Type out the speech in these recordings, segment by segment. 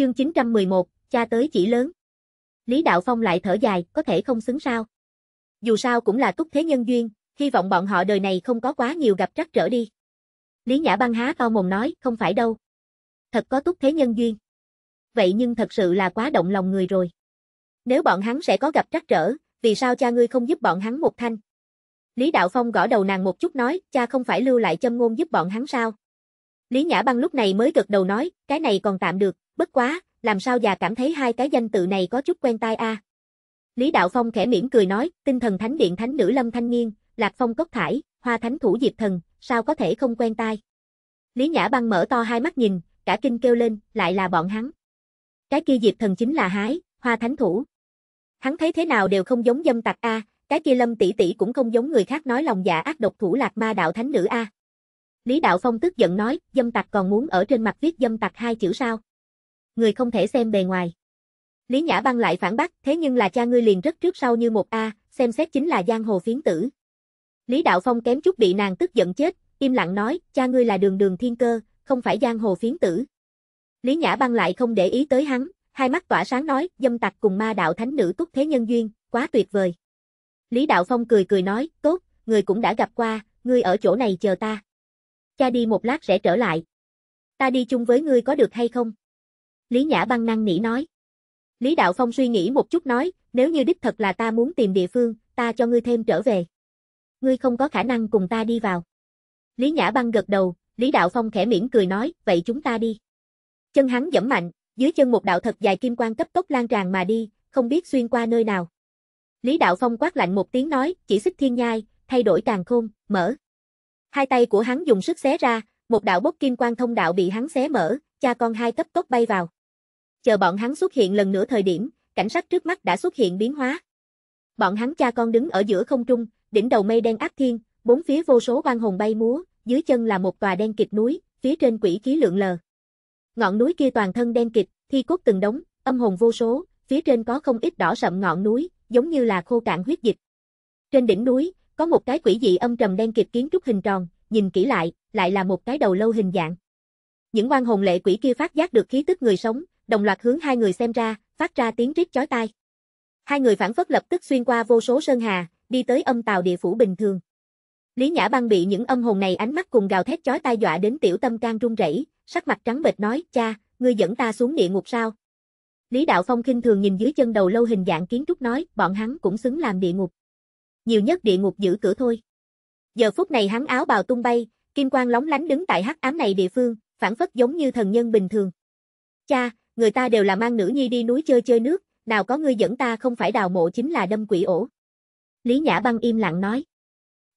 Chương 911, cha tới chỉ lớn. Lý Đạo Phong lại thở dài, có thể không xứng sao. Dù sao cũng là túc thế nhân duyên, hy vọng bọn họ đời này không có quá nhiều gặp trắc trở đi. Lý Nhã Băng há to mồm nói, không phải đâu. Thật có túc thế nhân duyên. Vậy nhưng thật sự là quá động lòng người rồi. Nếu bọn hắn sẽ có gặp trắc trở, vì sao cha ngươi không giúp bọn hắn một thanh? Lý Đạo Phong gõ đầu nàng một chút nói, cha không phải lưu lại châm ngôn giúp bọn hắn sao? Lý Nhã Băng lúc này mới gật đầu nói, cái này còn tạm được, bất quá, làm sao già cảm thấy hai cái danh tự này có chút quen tai a. Lý Đạo Phong khẽ mỉm cười nói, tinh thần thánh điện thánh nữ Lâm Thanh Nghiên, Lạc Phong Cốc Thải, Hoa Thánh Thủ Diệp Thần, sao có thể không quen tai. Lý Nhã Băng mở to hai mắt nhìn, cả kinh kêu lên, lại là bọn hắn. Cái kia Diệp Thần chính là hái, Hoa Thánh Thủ. Hắn thấy thế nào đều không giống dâm tặc a, cái kia Lâm tỷ tỷ cũng không giống người khác nói lòng dạ ác độc thủ Lạc Ma đạo thánh nữ a. Lý Đạo Phong tức giận nói, dâm tặc còn muốn ở trên mặt viết dâm tặc hai chữ sao? Người không thể xem bề ngoài. Lý Nhã Băng lại phản bác, thế nhưng là cha ngươi liền rất trước sau như một A, xem xét chính là giang hồ phiến tử. Lý Đạo Phong kém chút bị nàng tức giận chết, im lặng nói, cha ngươi là đường đường thiên cơ, không phải giang hồ phiến tử. Lý Nhã Băng lại không để ý tới hắn, hai mắt tỏa sáng nói, dâm tặc cùng ma đạo thánh nữ túc thế nhân duyên, quá tuyệt vời. Lý Đạo Phong cười cười nói, tốt, người cũng đã gặp qua, ngươi ở chỗ này chờ ta. Cha đi một lát sẽ trở lại. Ta đi chung với ngươi có được hay không? Lý Nhã băng năng nỉ nói. Lý Đạo Phong suy nghĩ một chút nói, nếu như đích thật là ta muốn tìm địa phương, ta cho ngươi thêm trở về. Ngươi không có khả năng cùng ta đi vào. Lý Nhã băng gật đầu, Lý Đạo Phong khẽ mỉm cười nói, vậy chúng ta đi. Chân hắn dẫm mạnh, dưới chân một đạo thật dài kim quang cấp tốc lan tràn mà đi, không biết xuyên qua nơi nào. Lý Đạo Phong quát lạnh một tiếng nói, chỉ xích thiên nhai, thay đổi càng khôn, mở. Hai tay của hắn dùng sức xé ra, một đạo bốc kim quang thông đạo bị hắn xé mở, cha con hai cấp tốc bay vào. Chờ bọn hắn xuất hiện lần nữa thời điểm, cảnh sắc trước mắt đã xuất hiện biến hóa. Bọn hắn cha con đứng ở giữa không trung, đỉnh đầu mây đen áp thiên, bốn phía vô số oan hồn bay múa, dưới chân là một tòa đen kịch núi, phía trên quỷ khí lượng lờ. Ngọn núi kia toàn thân đen kịch, thi cốt từng đống, âm hồn vô số, phía trên có không ít đỏ sậm ngọn núi, giống như là khô cạn huyết dịch. Trên đỉnh núi, có một cái quỷ dị âm trầm đen kịch kiến trúc hình tròn, nhìn kỹ lại, lại là một cái đầu lâu hình dạng. Những oan hồn lệ quỷ kia phát giác được khí tức người sống, đồng loạt hướng hai người xem ra, phát ra tiếng rít chói tai. Hai người phản phất lập tức xuyên qua vô số sơn hà, đi tới âm tàu địa phủ bình thường. Lý Nhã Băng bị những âm hồn này ánh mắt cùng gào thét chói tai dọa đến tiểu tâm can run rẩy, sắc mặt trắng bệch nói, "Cha, ngươi dẫn ta xuống địa ngục sao?" Lý Đạo Phong khinh thường nhìn dưới chân đầu lâu hình dạng kiến trúc nói, bọn hắn cũng xứng làm địa ngục. Nhiều nhất địa ngục giữ cửa thôi. Giờ phút này hắn áo bào tung bay, kim quang lóng lánh đứng tại hắc ám này địa phương, phản phất giống như thần nhân bình thường. Cha, người ta đều là mang nữ nhi đi núi chơi chơi nước, nào có ngươi dẫn ta không phải đào mộ chính là đâm quỷ ổ. Lý Nhã Băng im lặng nói.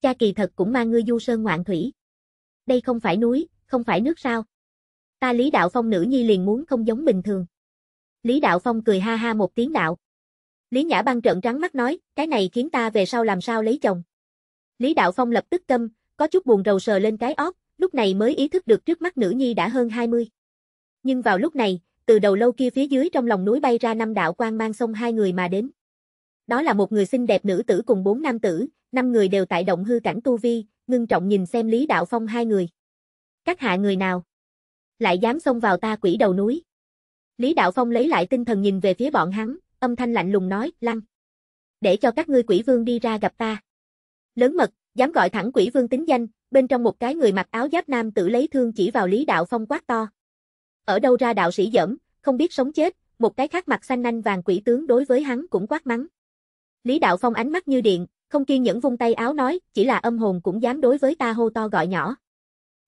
Cha kỳ thật cũng mang ngươi du sơn ngoạn thủy. Đây không phải núi, không phải nước sao. Ta Lý Đạo Phong nữ nhi liền muốn không giống bình thường. Lý Đạo Phong cười ha ha một tiếng đạo. Lý Nhã Băng trợn trắng mắt nói, cái này khiến ta về sau làm sao lấy chồng. Lý Đạo Phong lập tức câm, có chút buồn rầu sờ lên cái óc, lúc này mới ý thức được trước mắt nữ nhi đã hơn 20. Nhưng vào lúc này, từ đầu lâu kia phía dưới trong lòng núi bay ra năm đạo quang mang sông hai người mà đến. Đó là một người xinh đẹp nữ tử cùng bốn nam tử, năm người đều tại động hư cảnh tu vi, ngưng trọng nhìn xem Lý Đạo Phong hai người. Các hạ người nào? Lại dám xông vào ta quỷ đầu núi. Lý Đạo Phong lấy lại tinh thần nhìn về phía bọn hắn, âm thanh lạnh lùng nói, lăng. Để cho các ngươi quỷ vương đi ra gặp ta. Lớn mật, dám gọi thẳng quỷ vương tính danh, bên trong một cái người mặc áo giáp nam tử lấy thương chỉ vào Lý Đạo Phong quát to. Ở đâu ra đạo sĩ dẫm, không biết sống chết, một cái khác mặt xanh nanh vàng quỷ tướng đối với hắn cũng quát mắng. Lý Đạo Phong ánh mắt như điện, không kiên nhẫn vung tay áo nói, chỉ là âm hồn cũng dám đối với ta hô to gọi nhỏ.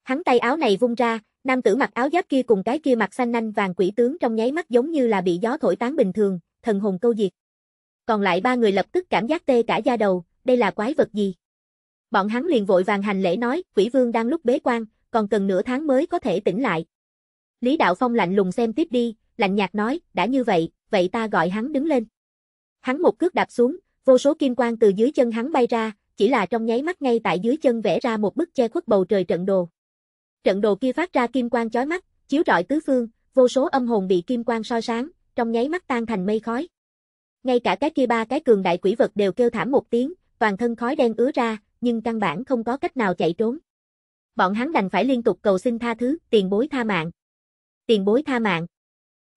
Hắn tay áo này vung ra, nam tử mặc áo giáp kia cùng cái kia mặt xanh nanh vàng quỷ tướng trong nháy mắt giống như là bị gió thổi tán bình thường, thần hồn câu diệt. Còn lại ba người lập tức cảm giác tê cả da đầu, đây là quái vật gì? Bọn hắn liền vội vàng hành lễ nói, quỷ vương đang lúc bế quan, còn cần nửa tháng mới có thể tỉnh lại. Lý Đạo Phong lạnh lùng xem tiếp đi, lạnh nhạt nói, đã như vậy, vậy ta gọi hắn đứng lên. Hắn một cước đạp xuống, vô số kim quang từ dưới chân hắn bay ra, chỉ là trong nháy mắt ngay tại dưới chân vẽ ra một bức che khuất bầu trời trận đồ. Trận đồ kia phát ra kim quang chói mắt, chiếu rọi tứ phương, vô số âm hồn bị kim quang soi sáng, trong nháy mắt tan thành mây khói. Ngay cả cái kia ba cái cường đại quỷ vật đều kêu thảm một tiếng, toàn thân khói đen ứa ra, nhưng căn bản không có cách nào chạy trốn. Bọn hắn đành phải liên tục cầu xin tha thứ, tiền bối tha mạng. Tiền bối tha mạng.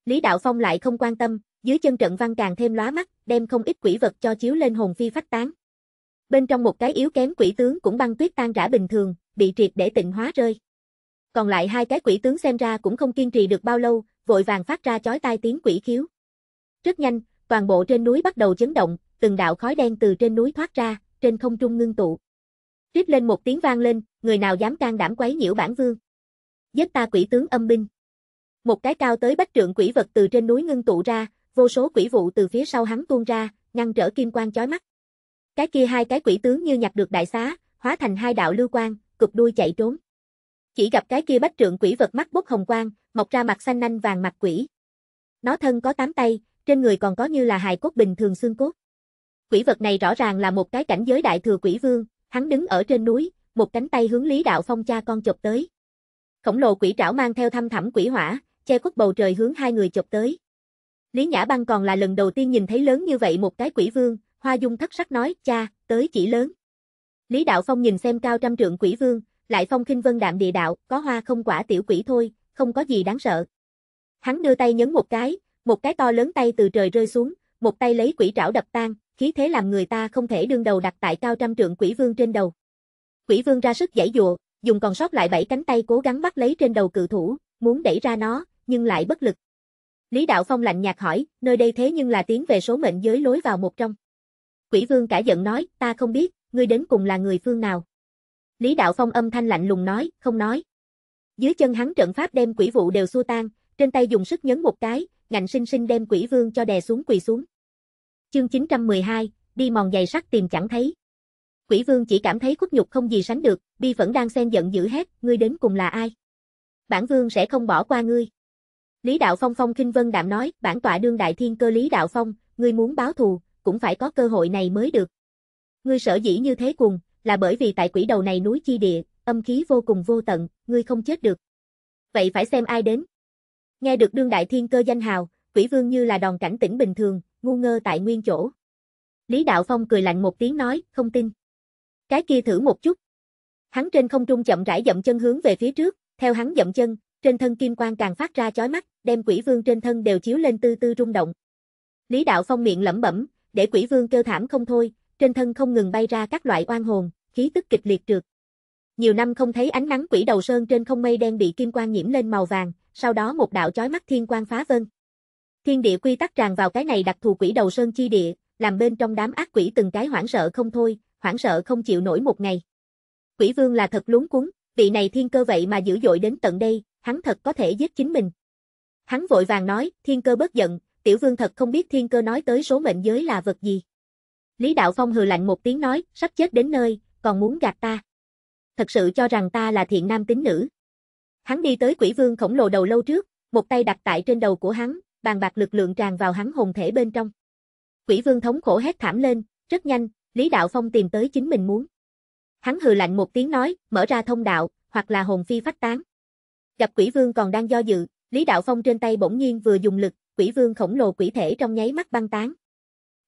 Lý Đạo Phong lại không quan tâm, dưới chân trận văn càng thêm lóa mắt, đem không ít quỷ vật cho chiếu lên hồn phi phách tán. Bên trong một cái yếu kém quỷ tướng cũng băng tuyết tan rã bình thường, bị triệt để tịnh hóa rơi. Còn lại hai cái quỷ tướng xem ra cũng không kiên trì được bao lâu, vội vàng phát ra chói tai tiếng quỷ khiếu. Rất nhanh, toàn bộ trên núi bắt đầu chấn động, từng đạo khói đen từ trên núi thoát ra, trên không trung ngưng tụ. Rít lên một tiếng vang lên, người nào dám can đảm quấy nhiễu bản vương. Giết ta quỷ tướng âm binh. Một cái cao tới bách trượng quỷ vật từ trên núi ngưng tụ ra, vô số quỷ vụ từ phía sau hắn tuôn ra, ngăn trở kim quang chói mắt. Cái kia hai cái quỷ tướng như nhặt được đại xá, hóa thành hai đạo lưu quang, cụp đuôi chạy trốn. Chỉ gặp cái kia bách trượng quỷ vật mắt bốc hồng quang, mọc ra mặt xanh nanh vàng mặt quỷ. Nó thân có tám tay, trên người còn có như là hài cốt bình thường xương cốt. Quỷ vật này rõ ràng là một cái cảnh giới đại thừa quỷ vương, hắn đứng ở trên núi, một cánh tay hướng Lý Đạo Phong cha con chụp tới. Khổng lồ quỷ trảo mang theo thăm thẳm quỷ hỏa, che khuất bầu trời hướng hai người chụp tới. Lý Nhã Băng còn là lần đầu tiên nhìn thấy lớn như vậy một cái quỷ vương, Hoa Dung thất sắc nói, cha, tới chỉ lớn. Lý Đạo Phong nhìn xem cao trăm trượng quỷ vương, lại phong khinh vân đạm địa đạo, có hoa không quả tiểu quỷ thôi, không có gì đáng sợ. Hắn đưa tay nhấn một cái, một cái to lớn tay từ trời rơi xuống, một tay lấy quỷ trảo đập tan, khí thế làm người ta không thể đương đầu đặt tại cao trăm trượng quỷ vương trên đầu. Quỷ vương ra sức giãy dụa, dùng còn sót lại bảy cánh tay cố gắng bắt lấy trên đầu cự thủ, muốn đẩy ra nó, nhưng lại bất lực. Lý Đạo Phong lạnh nhạt hỏi, nơi đây thế nhưng là tiến về số mệnh giới lối vào một trong. Quỷ vương cả giận nói, ta không biết, ngươi đến cùng là người phương nào. Lý Đạo Phong âm thanh lạnh lùng nói, không nói. Dưới chân hắn trận pháp đem quỷ vụ đều xua tan, trên tay dùng sức nhấn một cái, ngạnh sinh sinh đem quỷ vương cho đè xuống quỳ xuống. Chương 912, đi mòn giày sắt tìm chẳng thấy. Quỷ vương chỉ cảm thấy khuất nhục không gì sánh được, bi vẫn đang xen giận dữ hét, ngươi đến cùng là ai? Bản vương sẽ không bỏ qua ngươi. Lý Đạo Phong phong kinh vân đạm nói, bản tọa đương đại thiên cơ Lý Đạo Phong, ngươi muốn báo thù, cũng phải có cơ hội này mới được. Ngươi sở dĩ như thế cùng, là bởi vì tại quỷ đầu này núi chi địa, âm khí vô cùng vô tận, ngươi không chết được. Vậy phải xem ai đến. Nghe được đương đại thiên cơ danh hào, quỷ vương như là đòn cảnh tỉnh bình thường, ngu ngơ tại nguyên chỗ. Lý Đạo Phong cười lạnh một tiếng nói, không tin. Cái kia thử một chút. Hắn trên không trung chậm rãi dậm chân hướng về phía trước, theo hắn dậm chân, trên thân kim quang càng phát ra chói mắt, đem quỷ vương trên thân đều chiếu lên tư tư rung động. Lý Đạo Phong miệng lẩm bẩm, để quỷ vương kêu thảm không thôi, trên thân không ngừng bay ra các loại oan hồn, khí tức kịch liệt trượt. Nhiều năm không thấy ánh nắng quỷ đầu sơn trên không mây đen bị kim quang nhiễm lên màu vàng, sau đó một đạo chói mắt thiên quang phá vân. Thiên địa quy tắc tràn vào cái này đặc thù quỷ đầu sơn chi địa, làm bên trong đám ác quỷ từng cái hoảng sợ không thôi, hoảng sợ không chịu nổi một ngày. Quỷ vương là thật lúng cuống, vị này thiên cơ vậy mà dữ dội đến tận đây, hắn thật có thể giết chính mình. Hắn vội vàng nói, thiên cơ bất giận, tiểu vương thật không biết thiên cơ nói tới số mệnh giới là vật gì. Lý Đạo Phong hừ lạnh một tiếng nói, sắp chết đến nơi, còn muốn gạt ta. Thật sự cho rằng ta là thiện nam tính nữ. Hắn đi tới quỷ vương khổng lồ đầu lâu trước, một tay đặt tại trên đầu của hắn, bàn bạc lực lượng tràn vào hắn hồn thể bên trong. Quỷ vương thống khổ hét thảm lên, rất nhanh, Lý Đạo Phong tìm tới chính mình muốn. Hắn hừ lạnh một tiếng nói, mở ra thông đạo, hoặc là hồn phi phách tán. Gặp quỷ vương còn đang do dự, Lý Đạo Phong trên tay bỗng nhiên vừa dùng lực, quỷ vương khổng lồ quỷ thể trong nháy mắt băng tán.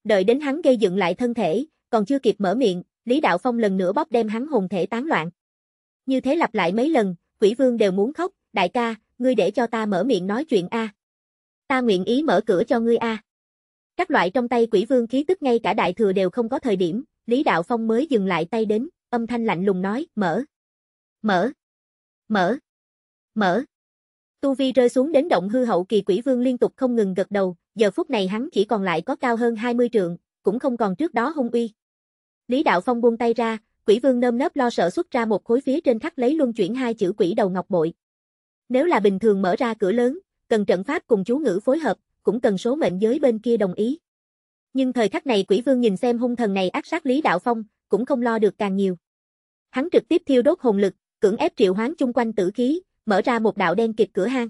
Đợi đến hắn gây dựng lại thân thể, còn chưa kịp mở miệng, Lý Đạo Phong lần nữa bóp đem hắn hồn thể tán loạn. Như thế lặp lại mấy lần, quỷ vương đều muốn khóc, đại ca, ngươi để cho ta mở miệng nói chuyện a. Ta nguyện ý mở cửa cho ngươi a. Các loại trong tay quỷ vương khí tức ngay cả đại thừa đều không có thời điểm, Lý Đạo Phong mới dừng lại tay đến, âm thanh lạnh lùng nói, mở, mở, mở, mở. Tu vi rơi xuống đến động hư hậu kỳ quỷ vương liên tục không ngừng gật đầu, giờ phút này hắn chỉ còn lại có cao hơn 20 trượng, cũng không còn trước đó hung uy. Lý Đạo Phong buông tay ra, quỷ vương nơm nớp lo sợ xuất ra một khối phía trên khắc lấy luân chuyển hai chữ quỷ đầu ngọc bội. Nếu là bình thường mở ra cửa lớn, cần trận pháp cùng chú ngữ phối hợp, cũng cần số mệnh giới bên kia đồng ý. Nhưng thời khắc này quỷ vương nhìn xem hung thần này ác sát Lý Đạo Phong, cũng không lo được càng nhiều. Hắn trực tiếp thiêu đốt hồn lực, cưỡng ép triệu hoán chung quanh tử khí, mở ra một đạo đen kịch cửa hang.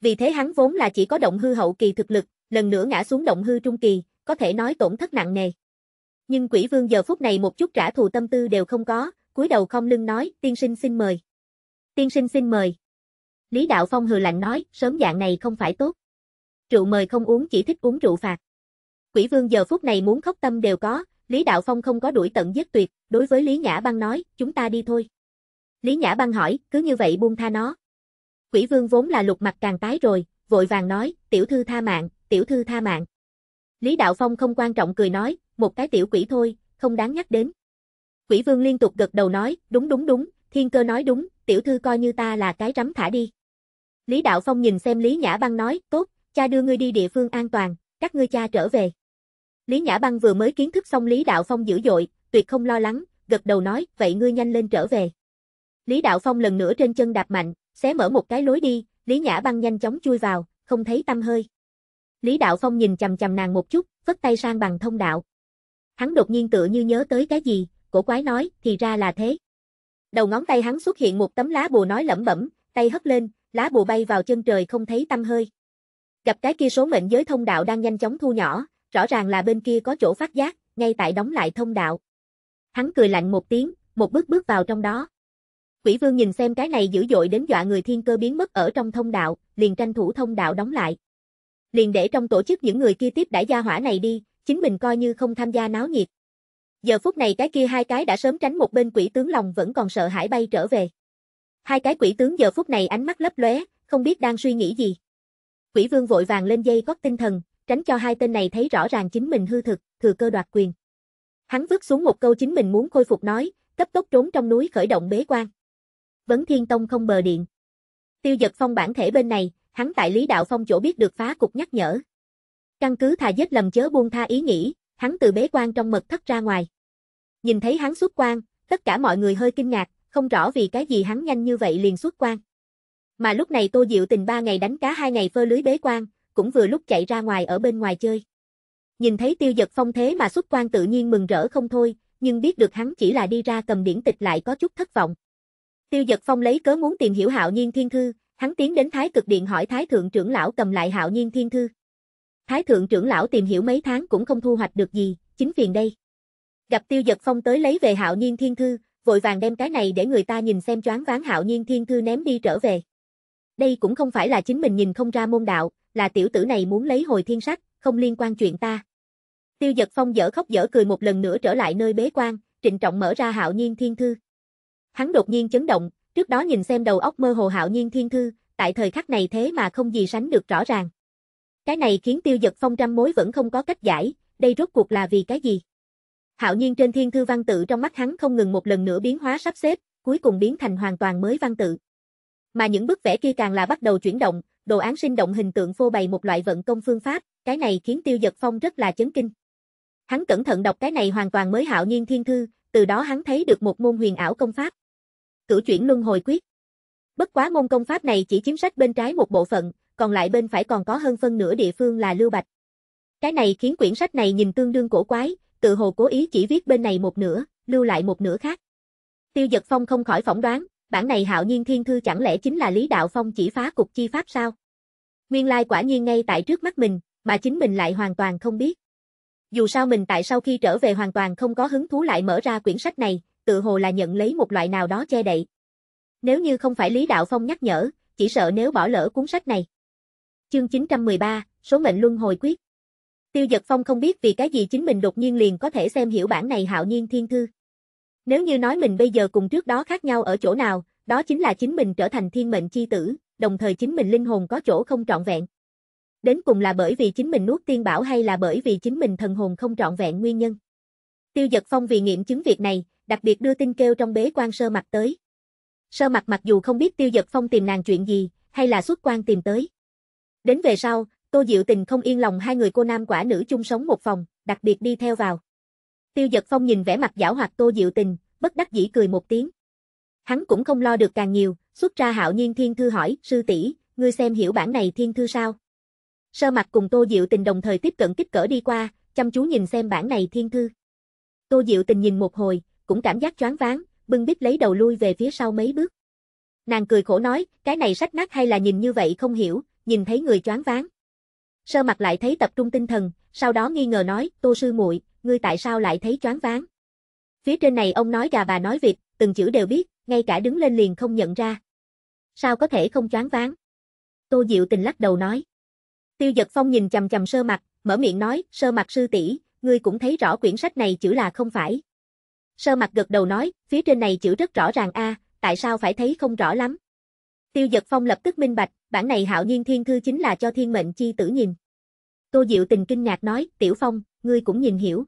Vì thế hắn vốn là chỉ có động hư hậu kỳ thực lực, lần nữa ngã xuống động hư trung kỳ, có thể nói tổn thất nặng nề. Nhưng quỷ vương giờ phút này một chút trả thù tâm tư đều không có, cúi đầu không lưng nói, tiên sinh xin mời. Tiên sinh xin mời. Lý Đạo Phong hừ lạnh nói, sớm dạng này không phải tốt. Rượu mời không uống chỉ thích uống rượu phạt. Quỷ vương giờ phút này muốn khóc tâm đều có, Lý Đạo Phong không có đuổi tận giết tuyệt, đối với Lý Nhã Băng nói, chúng ta đi thôi. Lý Nhã Băng hỏi, cứ như vậy buông tha nó. Quỷ vương vốn là lục mặt càng tái rồi, vội vàng nói, tiểu thư tha mạng, tiểu thư tha mạng. Lý Đạo Phong không quan trọng cười nói, một cái tiểu quỷ thôi, không đáng nhắc đến. Quỷ vương liên tục gật đầu nói, đúng đúng đúng, thiên cơ nói đúng, tiểu thư coi như ta là cái rắm thả đi. Lý Đạo Phong nhìn xem Lý Nhã Băng nói, tốt, cha đưa ngươi đi địa phương an toàn, các ngươi cha trở về. Lý Nhã Băng vừa mới kiến thức xong Lý Đạo Phong dữ dội, tuyệt không lo lắng, gật đầu nói, vậy ngươi nhanh lên trở về. Lý Đạo Phong lần nữa trên chân đạp mạnh, xé mở một cái lối đi, Lý Nhã Băng nhanh chóng chui vào, không thấy tâm hơi. Lý Đạo Phong nhìn chầm chầm nàng một chút, vất tay sang bằng thông đạo. Hắn đột nhiên tựa như nhớ tới cái gì, cổ quái nói, thì ra là thế. Đầu ngón tay hắn xuất hiện một tấm lá bùa nói lẩm bẩm, tay hất lên, lá bùa bay vào chân trời không thấy tâm hơi. Gặp cái kia số mệnh giới thông đạo đang nhanh chóng thu nhỏ, rõ ràng là bên kia có chỗ phát giác, ngay tại đóng lại thông đạo. Hắn cười lạnh một tiếng, một bước bước vào trong đó. Quỷ vương nhìn xem cái này dữ dội đến dọa người thiên cơ biến mất ở trong thông đạo, liền tranh thủ thông đạo đóng lại. Liền để trong tổ chức những người kia tiếp đãi gia hỏa này đi, chính mình coi như không tham gia náo nhiệt. Giờ phút này cái kia hai cái đã sớm tránh một bên quỷ tướng lòng vẫn còn sợ hãi bay trở về. Hai cái quỷ tướng giờ phút này ánh mắt lấp lóe, không biết đang suy nghĩ gì. Quỷ vương vội vàng lên dây gót tinh thần, tránh cho hai tên này thấy rõ ràng chính mình hư thực, thừa cơ đoạt quyền. Hắn vứt xuống một câu chính mình muốn khôi phục nói, cấp tốc trốn trong núi khởi động bế quan. Vấn Thiên Tông không bờ điện. Tiêu giật Phong bản thể bên này, hắn tại Lý Đạo Phong chỗ biết được phá cục nhắc nhở. Căn cứ thà giết lầm chớ buông tha ý nghĩ, hắn từ bế quan trong mật thất ra ngoài. Nhìn thấy hắn xuất quan, tất cả mọi người hơi kinh ngạc, không rõ vì cái gì hắn nhanh như vậy liền xuất quan. Mà lúc này Tô Diệu Tình ba ngày đánh cá hai ngày phơ lưới bế quan, cũng vừa lúc chạy ra ngoài ở bên ngoài chơi. Nhìn thấy tiêu giật phong thế mà xuất quan tự nhiên mừng rỡ không thôi, nhưng biết được hắn chỉ là đi ra cầm điển tịch lại có chút thất vọng. Tiêu Dật phong lấy cớ muốn tìm hiểu hạo nhiên thiên thư, hắn tiến đến Thái cực điện hỏi Thái thượng trưởng lão cầm lại hạo nhiên thiên thư. Thái thượng trưởng lão tìm hiểu mấy tháng cũng không thu hoạch được gì, chính phiền đây. Gặp tiêu Dật phong tới lấy về hạo nhiên thiên thư, vội vàng đem cái này để người ta nhìn xem choáng ván hạo nhiên thiên thư ném đi trở về. Đây cũng không phải là chính mình nhìn không ra môn đạo, là tiểu tử này muốn lấy hồi thiên sách, không liên quan chuyện ta. Tiêu Dật phong dở khóc dở cười một lần nữa trở lại nơi bế quan, trịnh trọng mở ra hạo nhiên thiên thư. Hắn đột nhiên chấn động, trước đó nhìn xem đầu óc mơ hồ hạo nhiên thiên thư, tại thời khắc này thế mà không gì sánh được rõ ràng. Cái này khiến tiêu giật phong trăm mối vẫn không có cách giải, đây rốt cuộc là vì cái gì? Hạo nhiên trên thiên thư văn tự trong mắt hắn không ngừng một lần nữa biến hóa sắp xếp, cuối cùng biến thành hoàn toàn mới văn tự. Mà những bức vẽ kia càng là bắt đầu chuyển động, đồ án sinh động hình tượng phô bày một loại vận công phương pháp, cái này khiến Tiêu giật Phong rất là chấn kinh. Hắn cẩn thận đọc cái này hoàn toàn mới hạo nhiên thiên thư, từ đó hắn thấy được một môn huyền ảo công pháp. Cửu chuyển luân hồi quyết. Bất quá môn công pháp này chỉ chiếm sách bên trái một bộ phận, còn lại bên phải còn có hơn phân nửa địa phương là lưu bạch. Cái này khiến quyển sách này nhìn tương đương cổ quái, tự hồ cố ý chỉ viết bên này một nửa, lưu lại một nửa khác. Tiêu Dật Phong không khỏi phỏng đoán, bản này hạo nhiên thiên thư chẳng lẽ chính là Lý Đạo Phong chỉ phá cục chi pháp sao? Nguyên lai quả nhiên ngay tại trước mắt mình, mà chính mình lại hoàn toàn không biết. Dù sao mình tại sau khi trở về hoàn toàn không có hứng thú lại mở ra quyển sách này, tự hồ là nhận lấy một loại nào đó che đậy. Nếu như không phải Lý Đạo Phong nhắc nhở, chỉ sợ nếu bỏ lỡ cuốn sách này. Chương 913, số mệnh luân hồi quyết. Tiêu Dật Phong không biết vì cái gì chính mình đột nhiên liền có thể xem hiểu bản này hạo nhiên thiên thư. Nếu như nói mình bây giờ cùng trước đó khác nhau ở chỗ nào, đó chính là chính mình trở thành thiên mệnh chi tử, đồng thời chính mình linh hồn có chỗ không trọn vẹn. Đến cùng là bởi vì chính mình nuốt tiên bảo hay là bởi vì chính mình thần hồn không trọn vẹn nguyên nhân. Tiêu Dật Phong vì nghiệm chứng việc này, đặc biệt đưa tin kêu trong bế quan sơ mặt tới. Sơ mặt mặc dù không biết Tiêu giật Phong tìm nàng chuyện gì, hay là xuất quan tìm tới. Đến về sau, Tô Diệu Tình không yên lòng hai người cô nam quả nữ chung sống một phòng, đặc biệt đi theo vào. Tiêu giật Phong nhìn vẻ mặt giảo hoạt Tô Diệu Tình, bất đắc dĩ cười một tiếng. Hắn cũng không lo được càng nhiều, xuất ra hạo nhiên thiên thư hỏi, sư tỷ, ngươi xem hiểu bản này thiên thư sao? Sơ mặt cùng Tô Diệu Tình đồng thời tiếp cận kích cỡ đi qua, chăm chú nhìn xem bản này thiên thư. Tô Diệu Tình nhìn một hồi, cũng cảm giác choáng váng, bưng bít lấy đầu lui về phía sau mấy bước. Nàng cười khổ nói, cái này sách nát hay là nhìn như vậy không hiểu, nhìn thấy người choáng váng. Sơ mặt lại thấy tập trung tinh thần, sau đó nghi ngờ nói, Tô sư muội, ngươi tại sao lại thấy choáng váng? Phía trên này ông nói gà bà nói vịt, từng chữ đều biết, ngay cả đứng lên liền không nhận ra. Sao có thể không choáng váng? Tô Diệu Tình lắc đầu nói. Tiêu Dật Phong nhìn chầm chầm sơ mặt, mở miệng nói, sơ mặt sư tỷ, ngươi cũng thấy rõ quyển sách này chữ là không phải. Sơ mặt gật đầu nói, phía trên này chữ rất rõ ràng a, tại sao phải thấy không rõ lắm? Tiêu Giật Phong lập tức minh bạch, bản này hạo nhiên thiên thư chính là cho thiên mệnh chi tử nhìn. Tô Diệu tình kinh ngạc nói, Tiểu Phong, ngươi cũng nhìn hiểu.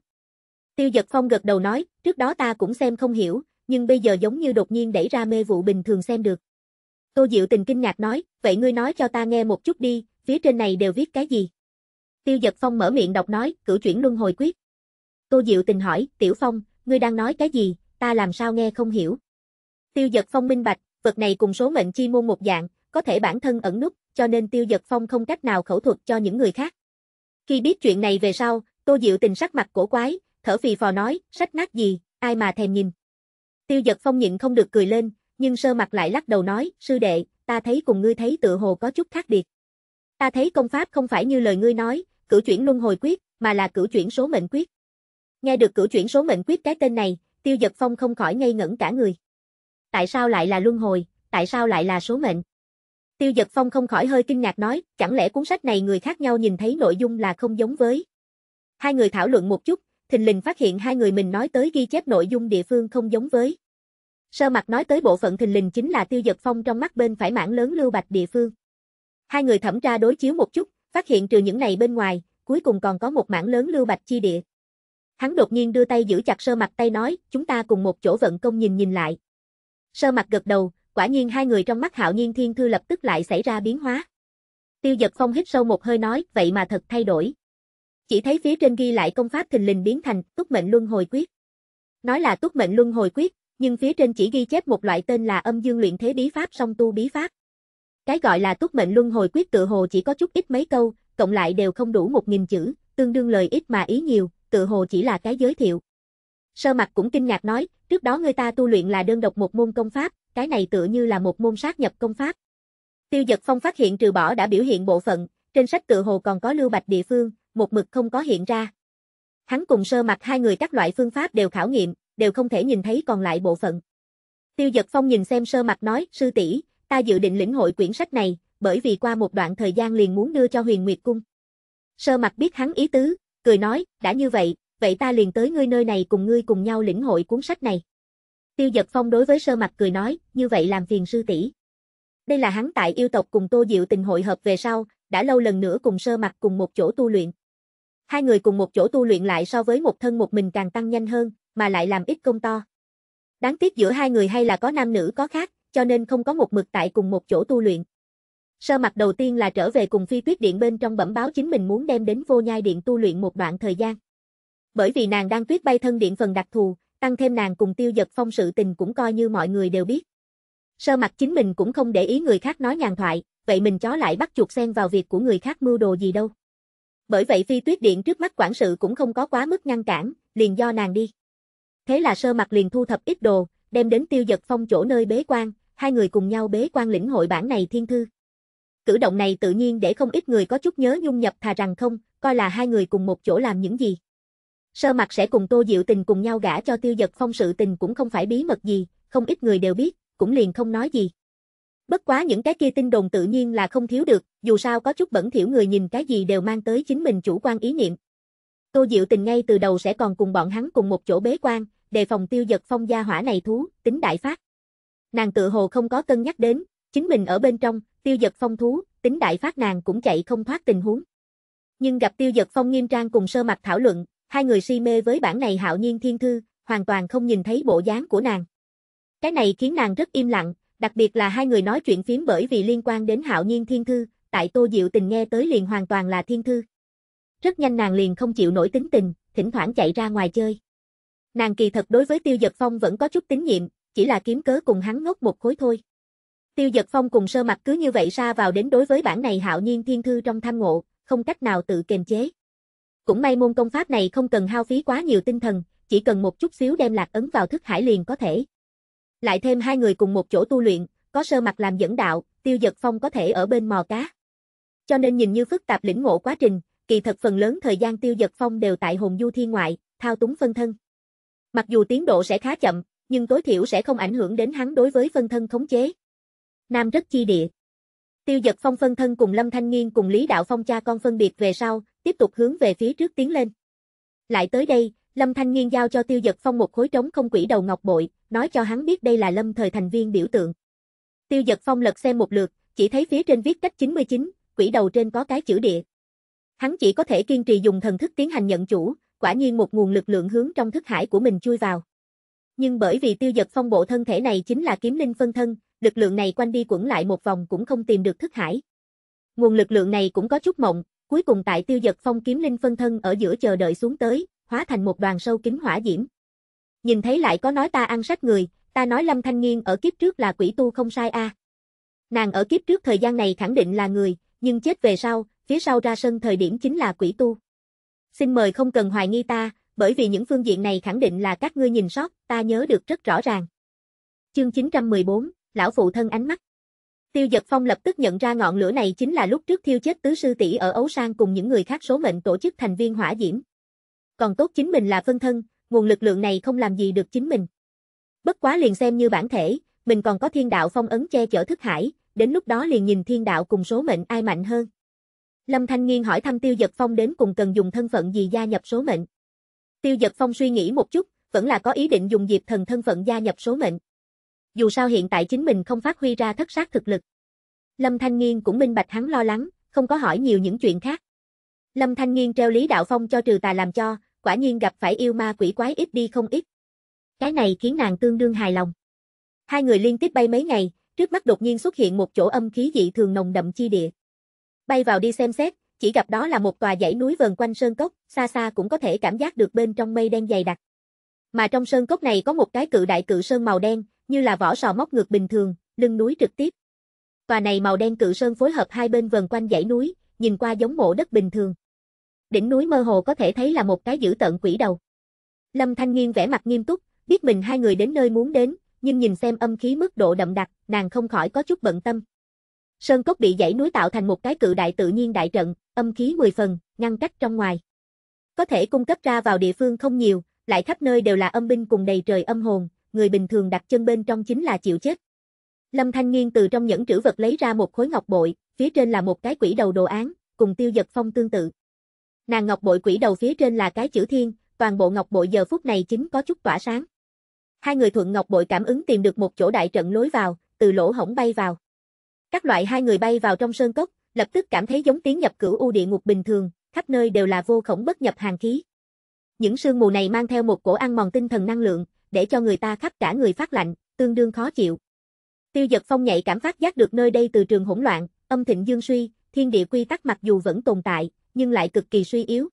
Tiêu Giật Phong gật đầu nói, trước đó ta cũng xem không hiểu, nhưng bây giờ giống như đột nhiên đẩy ra mê vụ bình thường xem được. Tô Diệu tình kinh ngạc nói, vậy ngươi nói cho ta nghe một chút đi, phía trên này đều viết cái gì? Tiêu Giật Phong mở miệng đọc nói, cử chuyển luân hồi quyết. Tô Diệu tình hỏi, Tiểu Phong, ngươi đang nói cái gì, ta làm sao nghe không hiểu. Tiêu Giật Phong minh bạch, vật này cùng số mệnh chi môn một dạng, có thể bản thân ẩn nút, cho nên Tiêu Giật Phong không cách nào khẩu thuật cho những người khác. Khi biết chuyện này về sau, Tô Diệu tình sắc mặt cổ quái, thở phì phò nói, sách nát gì, ai mà thèm nhìn. Tiêu Giật Phong nhịn không được cười lên, nhưng sơ mặt lại lắc đầu nói, sư đệ, ta thấy cùng ngươi thấy tự hồ có chút khác biệt. Ta thấy công pháp không phải như lời ngươi nói, cử chuyển luân hồi quyết, mà là cử chuyển số mệnh quyết. Nghe được cửu chuyển số mệnh quyết cái tên này, Tiêu Giật Phong không khỏi ngây ngẩn cả người. Tại sao lại là luân hồi, tại sao lại là số mệnh? Tiêu Giật Phong không khỏi hơi kinh ngạc nói, chẳng lẽ cuốn sách này người khác nhau nhìn thấy nội dung là không giống với. Hai người thảo luận một chút, thình lình phát hiện hai người mình nói tới ghi chép nội dung địa phương không giống với. Sơ mặt nói tới bộ phận thình lình chính là Tiêu Giật Phong trong mắt bên phải mảng lớn lưu bạch địa phương. Hai người thẩm tra đối chiếu một chút, phát hiện trừ những này bên ngoài, cuối cùng còn có một mảng lớn lưu bạch chi địa. Hắn đột nhiên đưa tay giữ chặt sơ mặt tay nói, chúng ta cùng một chỗ vận công nhìn nhìn lại. Sơ mặt gật đầu, quả nhiên hai người trong mắt hạo nhiên thiên thư lập tức lại xảy ra biến hóa. Tiêu giật phong hít sâu một hơi nói, vậy mà thật thay đổi. Chỉ thấy phía trên ghi lại công pháp thình lình biến thành túc mệnh luân hồi quyết. Nói là túc mệnh luân hồi quyết, nhưng phía trên chỉ ghi chép một loại tên là âm dương luyện thế bí pháp song tu bí pháp. Cái gọi là túc mệnh luân hồi quyết tự hồ chỉ có chút ít mấy câu, cộng lại đều không đủ một nghìn chữ, tương đương lời ít mà ý nhiều, tự hồ chỉ là cái giới thiệu. Sơ mặt cũng kinh ngạc nói, trước đó người ta tu luyện là đơn độc một môn công pháp, cái này tựa như là một môn sát nhập công pháp. Tiêu Dật Phong phát hiện trừ bỏ đã biểu hiện bộ phận, trên sách tự hồ còn có lưu bạch địa phương, một mực không có hiện ra. Hắn cùng sơ mặt hai người các loại phương pháp đều khảo nghiệm, đều không thể nhìn thấy còn lại bộ phận. Tiêu Dật Phong nhìn xem sơ mặt nói, sư tỷ, ta dự định lĩnh hội quyển sách này, bởi vì qua một đoạn thời gian liền muốn đưa cho huyền Nguyệt Cung. Sơ mặt biết hắn ý tứ, cười nói, đã như vậy, vậy ta liền tới ngươi nơi này cùng ngươi cùng nhau lĩnh hội cuốn sách này. Tiêu Dật Phong đối với sơ mặt cười nói, như vậy làm phiền sư tỷ. Đây là hắn tại yêu tộc cùng Tô Diệu tình hội hợp về sau, đã lâu lần nữa cùng sơ mặt cùng một chỗ tu luyện. Hai người cùng một chỗ tu luyện lại so với một thân một mình càng tăng nhanh hơn, mà lại làm ít công to. Đáng tiếc giữa hai người hay là có nam nữ có khác, cho nên không có một mực tại cùng một chỗ tu luyện. Sơ mặt đầu tiên là trở về cùng phi tuyết điện bên trong bẩm báo chính mình muốn đem đến vô nhai điện tu luyện một đoạn thời gian. Bởi vì nàng đang tuyết bay thân điện phần đặc thù, tăng thêm nàng cùng tiêu giật phong sự tình cũng coi như mọi người đều biết. Sơ mặt chính mình cũng không để ý người khác nói nhàn thoại, vậy mình chó lại bắt chuột xen vào việc của người khác mưu đồ gì đâu. Bởi vậy phi tuyết điện trước mắt quản sự cũng không có quá mức ngăn cản, liền do nàng đi. Thế là sơ mặt liền thu thập ít đồ, đem đến tiêu giật phong chỗ nơi bế quan, hai người cùng nhau bế quan lĩnh hội bản này thiên thư. Cử động này tự nhiên để không ít người có chút nhớ nhung nhập thà rằng không, coi là hai người cùng một chỗ làm những gì. Sơ mặt sẽ cùng Tô Diệu Tình cùng nhau gả cho tiêu giật phong sự tình cũng không phải bí mật gì, không ít người đều biết, cũng liền không nói gì. Bất quá những cái kia tin đồn tự nhiên là không thiếu được, dù sao có chút bẩn thiểu người nhìn cái gì đều mang tới chính mình chủ quan ý niệm. Tô Diệu Tình ngay từ đầu sẽ còn cùng bọn hắn cùng một chỗ bế quan, đề phòng tiêu giật phong gia hỏa này thú, tính đại phát. Nàng tự hồ không có cân nhắc đến, chính mình ở bên trong, tiêu giật phong thú, tính đại phát nàng cũng chạy không thoát tình huống. Nhưng gặp tiêu giật phong nghiêm trang cùng sơ mặt thảo luận, hai người si mê với bản này hạo nhiên thiên thư, hoàn toàn không nhìn thấy bộ dáng của nàng. Cái này khiến nàng rất im lặng, đặc biệt là hai người nói chuyện phím bởi vì liên quan đến hạo nhiên thiên thư, tại tô diệu tình nghe tới liền hoàn toàn là thiên thư. Rất nhanh nàng liền không chịu nổi tính tình, thỉnh thoảng chạy ra ngoài chơi. Nàng kỳ thật đối với tiêu giật phong vẫn có chút tín nhiệm, chỉ là kiếm cớ cùng hắn ngốc một khối thôi. Tiêu Giật Phong cùng sơ mặt cứ như vậy xa vào đến đối với bản này hạo nhiên thiên thư trong tham ngộ, không cách nào tự kiềm chế. Cũng may môn công pháp này không cần hao phí quá nhiều tinh thần, chỉ cần một chút xíu đem lạc ấn vào thức hải liền có thể. Lại thêm hai người cùng một chỗ tu luyện, có sơ mặt làm dẫn đạo, Tiêu Giật Phong có thể ở bên mò cá. Cho nên nhìn như phức tạp lĩnh ngộ quá trình, kỳ thật phần lớn thời gian Tiêu Giật Phong đều tại hồn du thiên ngoại, thao túng phân thân. Mặc dù tiến độ sẽ khá chậm, nhưng tối thiểu sẽ không ảnh hưởng đến hắn đối với phân thân khống chế. Nam rất chi địa. Tiêu giật phong phân thân cùng Lâm Thanh Nghiên cùng Lý Đạo Phong cha con phân biệt về sau, tiếp tục hướng về phía trước tiến lên. Lại tới đây, Lâm Thanh Nghiên giao cho Tiêu giật phong một khối trống không quỷ đầu ngọc bội, nói cho hắn biết đây là Lâm thời thành viên biểu tượng. Tiêu Giật Phong lật xem một lượt, chỉ thấy phía trên viết cách 99, quỷ đầu trên có cái chữ địa. Hắn chỉ có thể kiên trì dùng thần thức tiến hành nhận chủ, quả nhiên một nguồn lực lượng hướng trong thức hải của mình chui vào. Nhưng bởi vì Tiêu Giật Phong bộ thân thể này chính là kiếm linh phân thân, lực lượng này quanh đi quẩn lại một vòng cũng không tìm được thức hải. Nguồn lực lượng này cũng có chút mộng, cuối cùng tại Tiêu Giật Phong kiếm linh phân thân ở giữa chờ đợi xuống tới, hóa thành một đoàn sâu kính hỏa diễm. Nhìn thấy lại có nói ta ăn sách người, ta nói Lâm Thanh Nghiên ở kiếp trước là quỷ tu không sai a. Nàng ở kiếp trước thời gian này khẳng định là người, nhưng chết về sau, phía sau ra sân thời điểm chính là quỷ tu. Xin mời không cần hoài nghi ta, bởi vì những phương diện này khẳng định là các ngươi nhìn sót, ta nhớ được rất rõ ràng. Chương 914, Lão Phụ Thân Ánh Mắt Tiêu Giật Phong lập tức nhận ra ngọn lửa này chính là lúc trước thiêu chết tứ sư tỷ ở Ấu Sang cùng những người khác số mệnh tổ chức thành viên hỏa diễm. Còn tốt chính mình là phân thân, nguồn lực lượng này không làm gì được chính mình. Bất quá liền xem như bản thể, mình còn có thiên đạo phong ấn che chở thức hải, đến lúc đó liền nhìn thiên đạo cùng số mệnh ai mạnh hơn. Lâm Thanh Nghiên hỏi thăm Tiêu Giật Phong đến cùng cần dùng thân phận gì gia nhập số mệnh. Tiêu Giật Phong suy nghĩ một chút, vẫn là có ý định dùng Diệp Thần thân phận gia nhập số mệnh. Dù sao hiện tại chính mình không phát huy ra thất sát thực lực. Lâm Thanh Nghiên cũng minh bạch hắn lo lắng, không có hỏi nhiều những chuyện khác. Lâm Thanh Nghiên treo Lý Đạo Phong cho trừ tà làm cho, quả nhiên gặp phải yêu ma quỷ quái ít đi không ít. Cái này khiến nàng tương đương hài lòng. Hai người liên tiếp bay mấy ngày, trước mắt đột nhiên xuất hiện một chỗ âm khí dị thường nồng đậm chi địa. Bay vào đi xem xét, chỉ gặp đó là một tòa dãy núi vần quanh sơn cốc, xa xa cũng có thể cảm giác được bên trong mây đen dày đặc. Mà trong sơn cốc này có một cái cự đại cự sơn màu đen, như là vỏ sò móc ngược bình thường, lưng núi trực tiếp. Tòa này màu đen cự sơn phối hợp hai bên vần quanh dãy núi, nhìn qua giống mộ đất bình thường. Đỉnh núi mơ hồ có thể thấy là một cái dữ tận quỷ đầu. Lâm Thanh Nghiên vẻ mặt nghiêm túc, biết mình hai người đến nơi muốn đến, nhưng nhìn xem âm khí mức độ đậm đặc, nàng không khỏi có chút bận tâm. Sơn cốc bị dãy núi tạo thành một cái cự đại tự nhiên đại trận, âm khí 10 phần, ngăn cách trong ngoài. Có thể cung cấp ra vào địa phương không nhiều, lại khắp nơi đều là âm binh cùng đầy trời âm hồn, người bình thường đặt chân bên trong chính là chịu chết. Lâm Thanh Nghiên từ trong những trữ vật lấy ra một khối ngọc bội, phía trên là một cái quỷ đầu đồ án, cùng tiêu giật phong tương tự. Nàng ngọc bội quỷ đầu phía trên là cái chữ thiên, toàn bộ ngọc bội giờ phút này chính có chút tỏa sáng. Hai người thuận ngọc bội cảm ứng tìm được một chỗ đại trận lối vào, từ lỗ hổng bay vào. Các loại hai người bay vào trong sơn cốc, lập tức cảm thấy giống tiếng nhập cửu u địa ngục bình thường, khắp nơi đều là vô khổng bất nhập hàng khí. Những sương mù này mang theo một cổ ăn mòn tinh thần năng lượng, để cho người ta khắp cả người phát lạnh, tương đương khó chịu. Tiêu Giật Phong nhạy cảm phát giác được nơi đây từ trường hỗn loạn, âm thịnh dương suy, thiên địa quy tắc mặc dù vẫn tồn tại, nhưng lại cực kỳ suy yếu.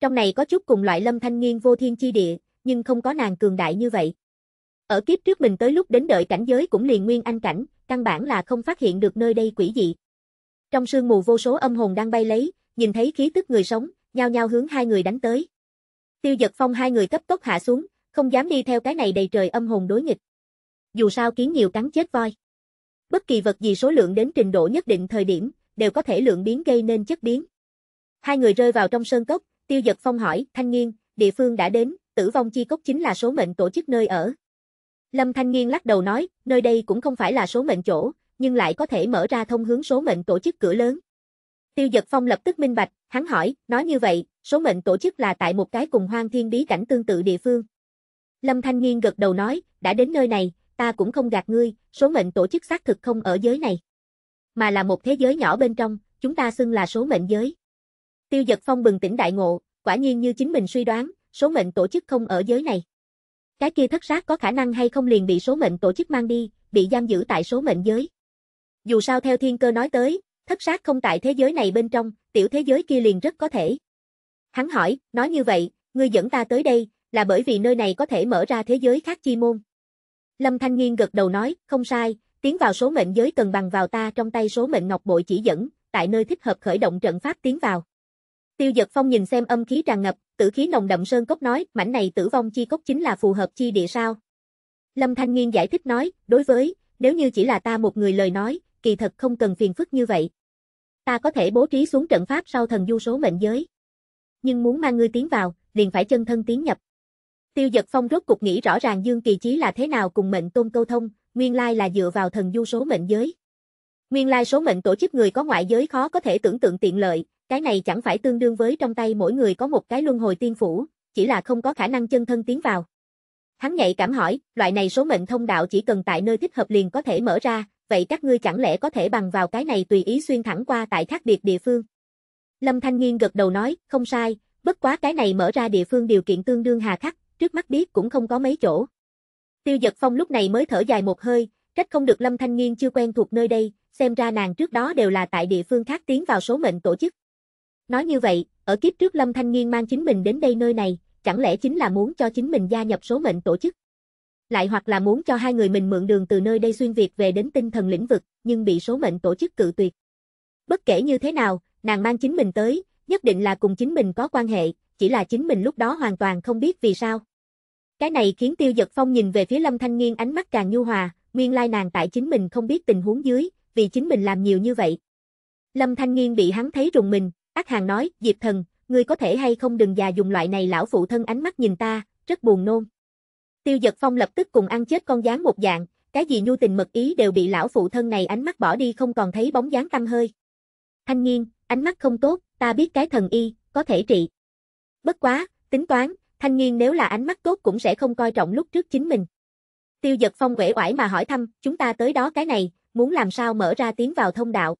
Trong này có chút cùng loại Lâm Thanh Nghiên vô thiên chi địa, nhưng không có nàng cường đại như vậy. Ở kiếp trước mình tới lúc đến đợi cảnh giới cũng liền nguyên anh cảnh, căn bản là không phát hiện được nơi đây quỷ dị. Trong sương mù vô số âm hồn đang bay lấy, nhìn thấy khí tức người sống, nhao nhao hướng hai người đánh tới. Tiêu Giật Phong hai người cấp tốc hạ xuống, không dám đi theo cái này đầy trời âm hồn đối nghịch. Dù sao kiến nhiều cắn chết voi. Bất kỳ vật gì số lượng đến trình độ nhất định thời điểm, đều có thể lượng biến gây nên chất biến. Hai người rơi vào trong sơn cốc, Tiêu Giật Phong hỏi, Thanh niên địa phương đã đến, tử vong chi cốc chính là số mệnh tổ chức nơi ở. Lâm Thanh Nghiên lắc đầu nói, nơi đây cũng không phải là số mệnh chỗ, nhưng lại có thể mở ra thông hướng số mệnh tổ chức cửa lớn. Tiêu Giật Phong lập tức minh bạch, hắn hỏi, nói như vậy, số mệnh tổ chức là tại một cái cùng hoang thiên bí cảnh tương tự địa phương. Lâm Thanh Nghiên gật đầu nói, đã đến nơi này, ta cũng không gạt ngươi, số mệnh tổ chức xác thực không ở giới này. Mà là một thế giới nhỏ bên trong, chúng ta xưng là số mệnh giới. Tiêu Giật Phong bừng tỉnh đại ngộ, quả nhiên như chính mình suy đoán, số mệnh tổ chức không ở giới này. Cái kia thất sát có khả năng hay không liền bị số mệnh tổ chức mang đi, bị giam giữ tại số mệnh giới. Dù sao theo thiên cơ nói tới, thất sát không tại thế giới này bên trong, tiểu thế giới kia liền rất có thể. Hắn hỏi, nói như vậy, ngươi dẫn ta tới đây, là bởi vì nơi này có thể mở ra thế giới khác chi môn. Lâm Thanh Nghiên gật đầu nói, không sai, tiến vào số mệnh giới cần bằng vào ta trong tay số mệnh ngọc bội chỉ dẫn, tại nơi thích hợp khởi động trận pháp tiến vào. Tiêu Dật Phong nhìn xem âm khí tràn ngập, tử khí nồng đậm sơn cốc nói, mảnh này tử vong chi cốc chính là phù hợp chi địa sao. Lâm Thanh Nghiên giải thích nói, đối với, nếu như chỉ là ta một người lời nói, kỳ thật không cần phiền phức như vậy. Ta có thể bố trí xuống trận pháp sau thần du số mệnh giới. Nhưng muốn mang ngươi tiến vào, liền phải chân thân tiến nhập. Tiêu Giật Phong rốt cục nghĩ rõ ràng Dương Kỳ Chí là thế nào cùng mệnh tôn câu thông, nguyên lai là dựa vào thần du số mệnh giới. Nguyên lai số mệnh tổ chức người có ngoại giới khó có thể tưởng tượng tiện lợi, cái này chẳng phải tương đương với trong tay mỗi người có một cái luân hồi tiên phủ, chỉ là không có khả năng chân thân tiến vào. Hắn nhạy cảm hỏi, loại này số mệnh thông đạo chỉ cần tại nơi thích hợp liền có thể mở ra, vậy các ngươi chẳng lẽ có thể bằng vào cái này tùy ý xuyên thẳng qua tại khác biệt địa phương? Lâm Thanh Nghiên gật đầu nói, không sai, bất quá cái này mở ra địa phương điều kiện tương đương hà khắc, trước mắt biết cũng không có mấy chỗ. Tiêu Giật Phong lúc này mới thở dài một hơi, trách không được Lâm Thanh Nghiên chưa quen thuộc nơi đây, xem ra nàng trước đó đều là tại địa phương khác tiến vào số mệnh tổ chức. Nói như vậy, ở kiếp trước Lâm Thanh Nghiên mang chính mình đến đây nơi này, chẳng lẽ chính là muốn cho chính mình gia nhập số mệnh tổ chức? Lại hoặc là muốn cho hai người mình mượn đường từ nơi đây xuyên việt về đến tinh thần lĩnh vực, nhưng bị số mệnh tổ chức cự tuyệt. Bất kể như thế nào, nàng mang chính mình tới, nhất định là cùng chính mình có quan hệ, chỉ là chính mình lúc đó hoàn toàn không biết vì sao. Cái này khiến Tiêu giật Phong nhìn về phía Lâm Thanh Nghiên ánh mắt càng nhu hòa, nguyên lai nàng tại chính mình không biết tình huống dưới, vì chính mình làm nhiều như vậy. Lâm Thanh Nghiên bị hắn thấy rùng mình, ác hàng nói, Diệp Thần, ngươi có thể hay không đừng già dùng loại này lão phụ thân ánh mắt nhìn ta, rất buồn nôn. Tiêu giật Phong lập tức cùng ăn chết con gián một dạng, cái gì nhu tình mật ý đều bị lão phụ thân này ánh mắt bỏ đi không còn thấy bóng dáng tâm hơi. Thanh Nghiên, ánh mắt không tốt, ta biết cái thần y, có thể trị. Bất quá, tính toán, Thanh niên nếu là ánh mắt tốt cũng sẽ không coi trọng lúc trước chính mình. Tiêu giật Phong quể oải mà hỏi thăm, chúng ta tới đó cái này, muốn làm sao mở ra tiến vào thông đạo.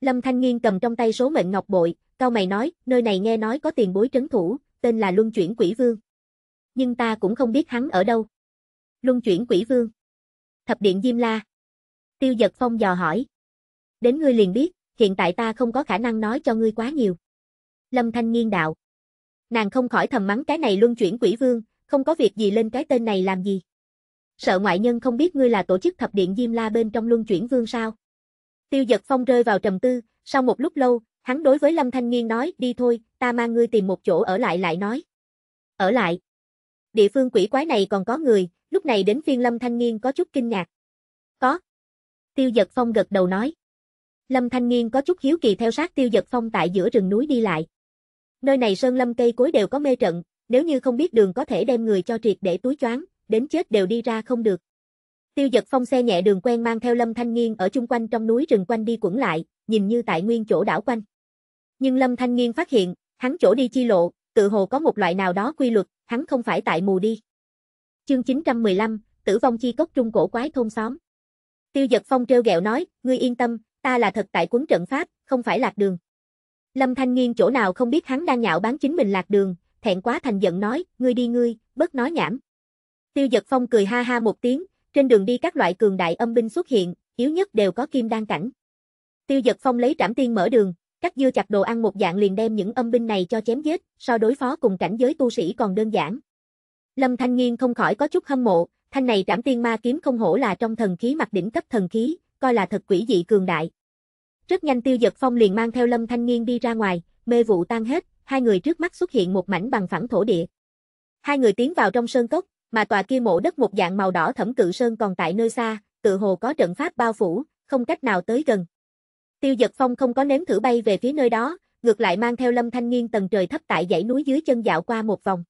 Lâm Thanh niên cầm trong tay số mệnh ngọc bội, cao mày nói, nơi này nghe nói có tiền bối trấn thủ, tên là Luân Chuyển Quỷ Vương. Nhưng ta cũng không biết hắn ở đâu. Luân Chuyển Quỷ Vương. Thập Điện Diêm La. Tiêu giật Phong dò hỏi. Đến ngươi liền biết, hiện tại ta không có khả năng nói cho ngươi quá nhiều. Lâm Thanh niên đạo. Nàng không khỏi thầm mắng cái này Luân Chuyển Quỷ Vương, không có việc gì lên cái tên này làm gì. Sợ ngoại nhân không biết ngươi là tổ chức thập điện Diêm La bên trong luân chuyển vương sao. Tiêu giật phong rơi vào trầm tư, sau một lúc lâu, hắn đối với Lâm Thanh Nghiên nói, đi thôi, ta mang ngươi tìm một chỗ ở lại lại nói. Ở lại. Địa phương quỷ quái này còn có người, lúc này đến phiên Lâm Thanh Nghiên có chút kinh ngạc. Có. Tiêu giật phong gật đầu nói. Lâm Thanh Nghiên có chút hiếu kỳ theo sát tiêu giật phong tại giữa rừng núi đi lại. Nơi này sơn lâm cây cối đều có mê trận, nếu như không biết đường có thể đem người cho triệt để túi choáng, đến chết đều đi ra không được. Tiêu giật phong xe nhẹ đường quen mang theo Lâm Thanh Nghiên ở chung quanh trong núi rừng quanh đi quẩn lại, nhìn như tại nguyên chỗ đảo quanh. Nhưng Lâm Thanh Nghiên phát hiện, hắn chỗ đi chi lộ, tự hồ có một loại nào đó quy luật, hắn không phải tại mù đi. Chương 915, tử vong chi cốc trung cổ quái thôn xóm. Tiêu giật phong treo gẹo nói, ngươi yên tâm, ta là thật tại quấn trận pháp, không phải lạc đường. Lâm Thanh Nghiên chỗ nào không biết hắn đang nhạo bán chính mình lạc đường, thẹn quá thành giận nói, ngươi đi ngươi, bớt nói nhảm. Tiêu Dật Phong cười ha ha một tiếng, trên đường đi các loại cường đại âm binh xuất hiện, yếu nhất đều có kim đan cảnh. Tiêu Dật Phong lấy trảm tiên mở đường, cắt dưa chặt đồ ăn một dạng liền đem những âm binh này cho chém giết, so đối phó cùng cảnh giới tu sĩ còn đơn giản. Lâm Thanh Nghiên không khỏi có chút hâm mộ, thanh này trảm tiên ma kiếm không hổ là trong thần khí mặt đỉnh cấp thần khí, coi là thật quỷ dị cường đại. Rất nhanh Tiêu Dật Phong liền mang theo Lâm Thanh Nghiên đi ra ngoài, mê vụ tan hết, hai người trước mắt xuất hiện một mảnh bằng phẳng thổ địa. Hai người tiến vào trong sơn cốc, mà tòa kia mộ đất một dạng màu đỏ thẩm cự sơn còn tại nơi xa, tự hồ có trận pháp bao phủ, không cách nào tới gần. Tiêu Dật Phong không có nếm thử bay về phía nơi đó, ngược lại mang theo Lâm Thanh Nghiên tầng trời thấp tại dãy núi dưới chân dạo qua một vòng.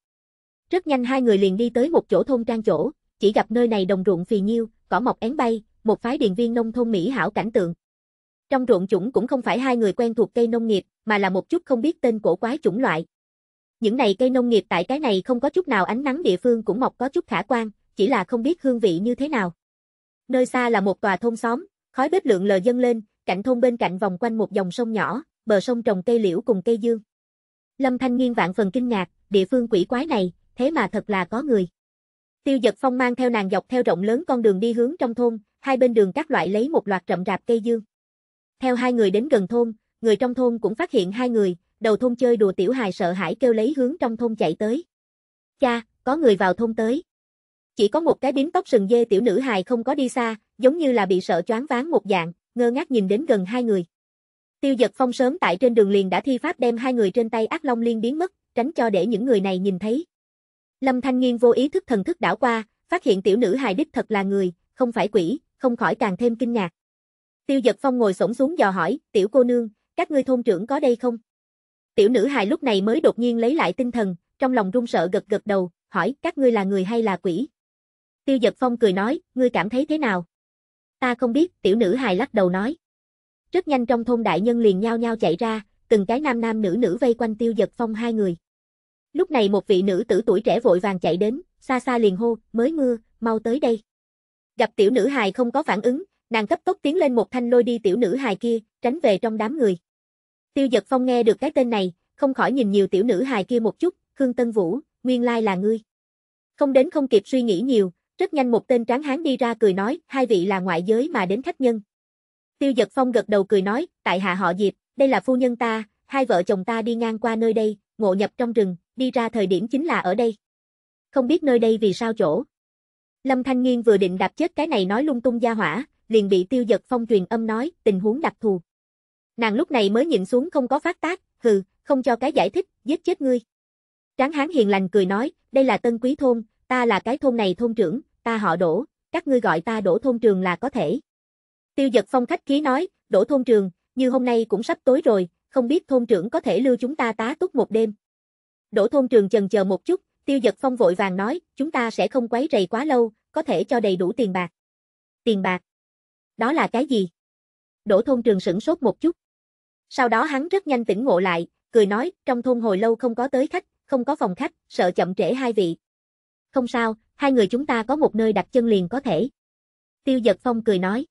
Rất nhanh hai người liền đi tới một chỗ thôn trang chỗ, chỉ gặp nơi này đồng ruộng phì nhiêu, cỏ mọc én bay, một phái điện viên nông thôn mỹ hảo cảnh tượng. Trong ruộng chủng cũng không phải hai người quen thuộc cây nông nghiệp, mà là một chút không biết tên cổ quái chủng loại. Những này cây nông nghiệp tại cái này không có chút nào ánh nắng địa phương cũng mọc có chút khả quan, chỉ là không biết hương vị như thế nào. Nơi xa là một tòa thôn xóm, khói bếp lượng lờ dâng lên, cạnh thôn bên cạnh vòng quanh một dòng sông nhỏ, bờ sông trồng cây liễu cùng cây dương. Lâm Thanh Nghiên vạn phần kinh ngạc, địa phương quỷ quái này, thế mà thật là có người. Tiêu Dật Phong mang theo nàng dọc theo rộng lớn con đường đi hướng trong thôn, hai bên đường các loại lấy một loạt rậm rạp cây dương. Theo hai người đến gần thôn, người trong thôn cũng phát hiện hai người, đầu thôn chơi đùa tiểu hài sợ hãi kêu lấy hướng trong thôn chạy tới. Cha, có người vào thôn tới. Chỉ có một cái bím tóc sừng dê tiểu nữ hài không có đi xa, giống như là bị sợ choáng váng một dạng, ngơ ngác nhìn đến gần hai người. Tiêu giật phong sớm tại trên đường liền đã thi pháp đem hai người trên tay ác long liên biến mất, tránh cho để những người này nhìn thấy. Lâm Thanh Nghiên vô ý thức thần thức đảo qua, phát hiện tiểu nữ hài đích thật là người, không phải quỷ, không khỏi càng thêm kinh ngạc. Tiêu giật phong ngồi sổng xuống dò hỏi, tiểu cô nương, các ngươi thôn trưởng có đây không? Tiểu nữ hài lúc này mới đột nhiên lấy lại tinh thần, trong lòng run sợ gật gật đầu, hỏi các ngươi là người hay là quỷ? Tiêu giật phong cười nói, ngươi cảm thấy thế nào? Ta không biết, tiểu nữ hài lắc đầu nói. Rất nhanh trong thôn đại nhân liền nhao nhao chạy ra, từng cái nam nam nữ nữ vây quanh tiêu giật phong hai người. Lúc này một vị nữ tử tuổi trẻ vội vàng chạy đến, xa xa liền hô, mới mưa, mau tới đây. Gặp tiểu nữ hài không có phản ứng, Nàng cấp tốc tiến lên một thanh lôi đi tiểu nữ hài kia, tránh về trong đám người. Tiêu Giật Phong nghe được cái tên này, không khỏi nhìn nhiều tiểu nữ hài kia một chút, Khương Tân Vũ, nguyên lai là ngươi. Không đến không kịp suy nghĩ nhiều, rất nhanh một tên tráng hán đi ra cười nói, hai vị là ngoại giới mà đến khách nhân. Tiêu Giật Phong gật đầu cười nói, tại hạ họ Diệp, đây là phu nhân ta, hai vợ chồng ta đi ngang qua nơi đây, ngộ nhập trong rừng, đi ra thời điểm chính là ở đây. Không biết nơi đây vì sao chỗ. Lâm Thanh Nghiên vừa định đạp chết cái này nói lung tung gia hỏa, liền bị Tiêu Giật Phong truyền âm nói, tình huống đặc thù. Nàng lúc này mới nhịn xuống không có phát tác, hừ, không cho cái giải thích, giết chết ngươi. Tráng hán hiền lành cười nói, đây là tân quý thôn, ta là cái thôn này thôn trưởng, ta họ đổ, các ngươi gọi ta đổ thôn trường là có thể. Tiêu giật phong khách khí nói, đổ thôn trường, như hôm nay cũng sắp tối rồi, không biết thôn trưởng có thể lưu chúng ta tá túc một đêm. Đổ thôn trường chần chờ một chút, tiêu giật phong vội vàng nói, chúng ta sẽ không quấy rầy quá lâu, có thể cho đầy đủ tiền bạc. Tiền bạc? Đó là cái gì? Đổ thôn trường sửng sốt một chút. Sau đó hắn rất nhanh tỉnh ngộ lại, cười nói, trong thôn hồi lâu không có tới khách, không có phòng khách, sợ chậm trễ hai vị. Không sao, hai người chúng ta có một nơi đặt chân liền có thể. Tiêu giật phong cười nói.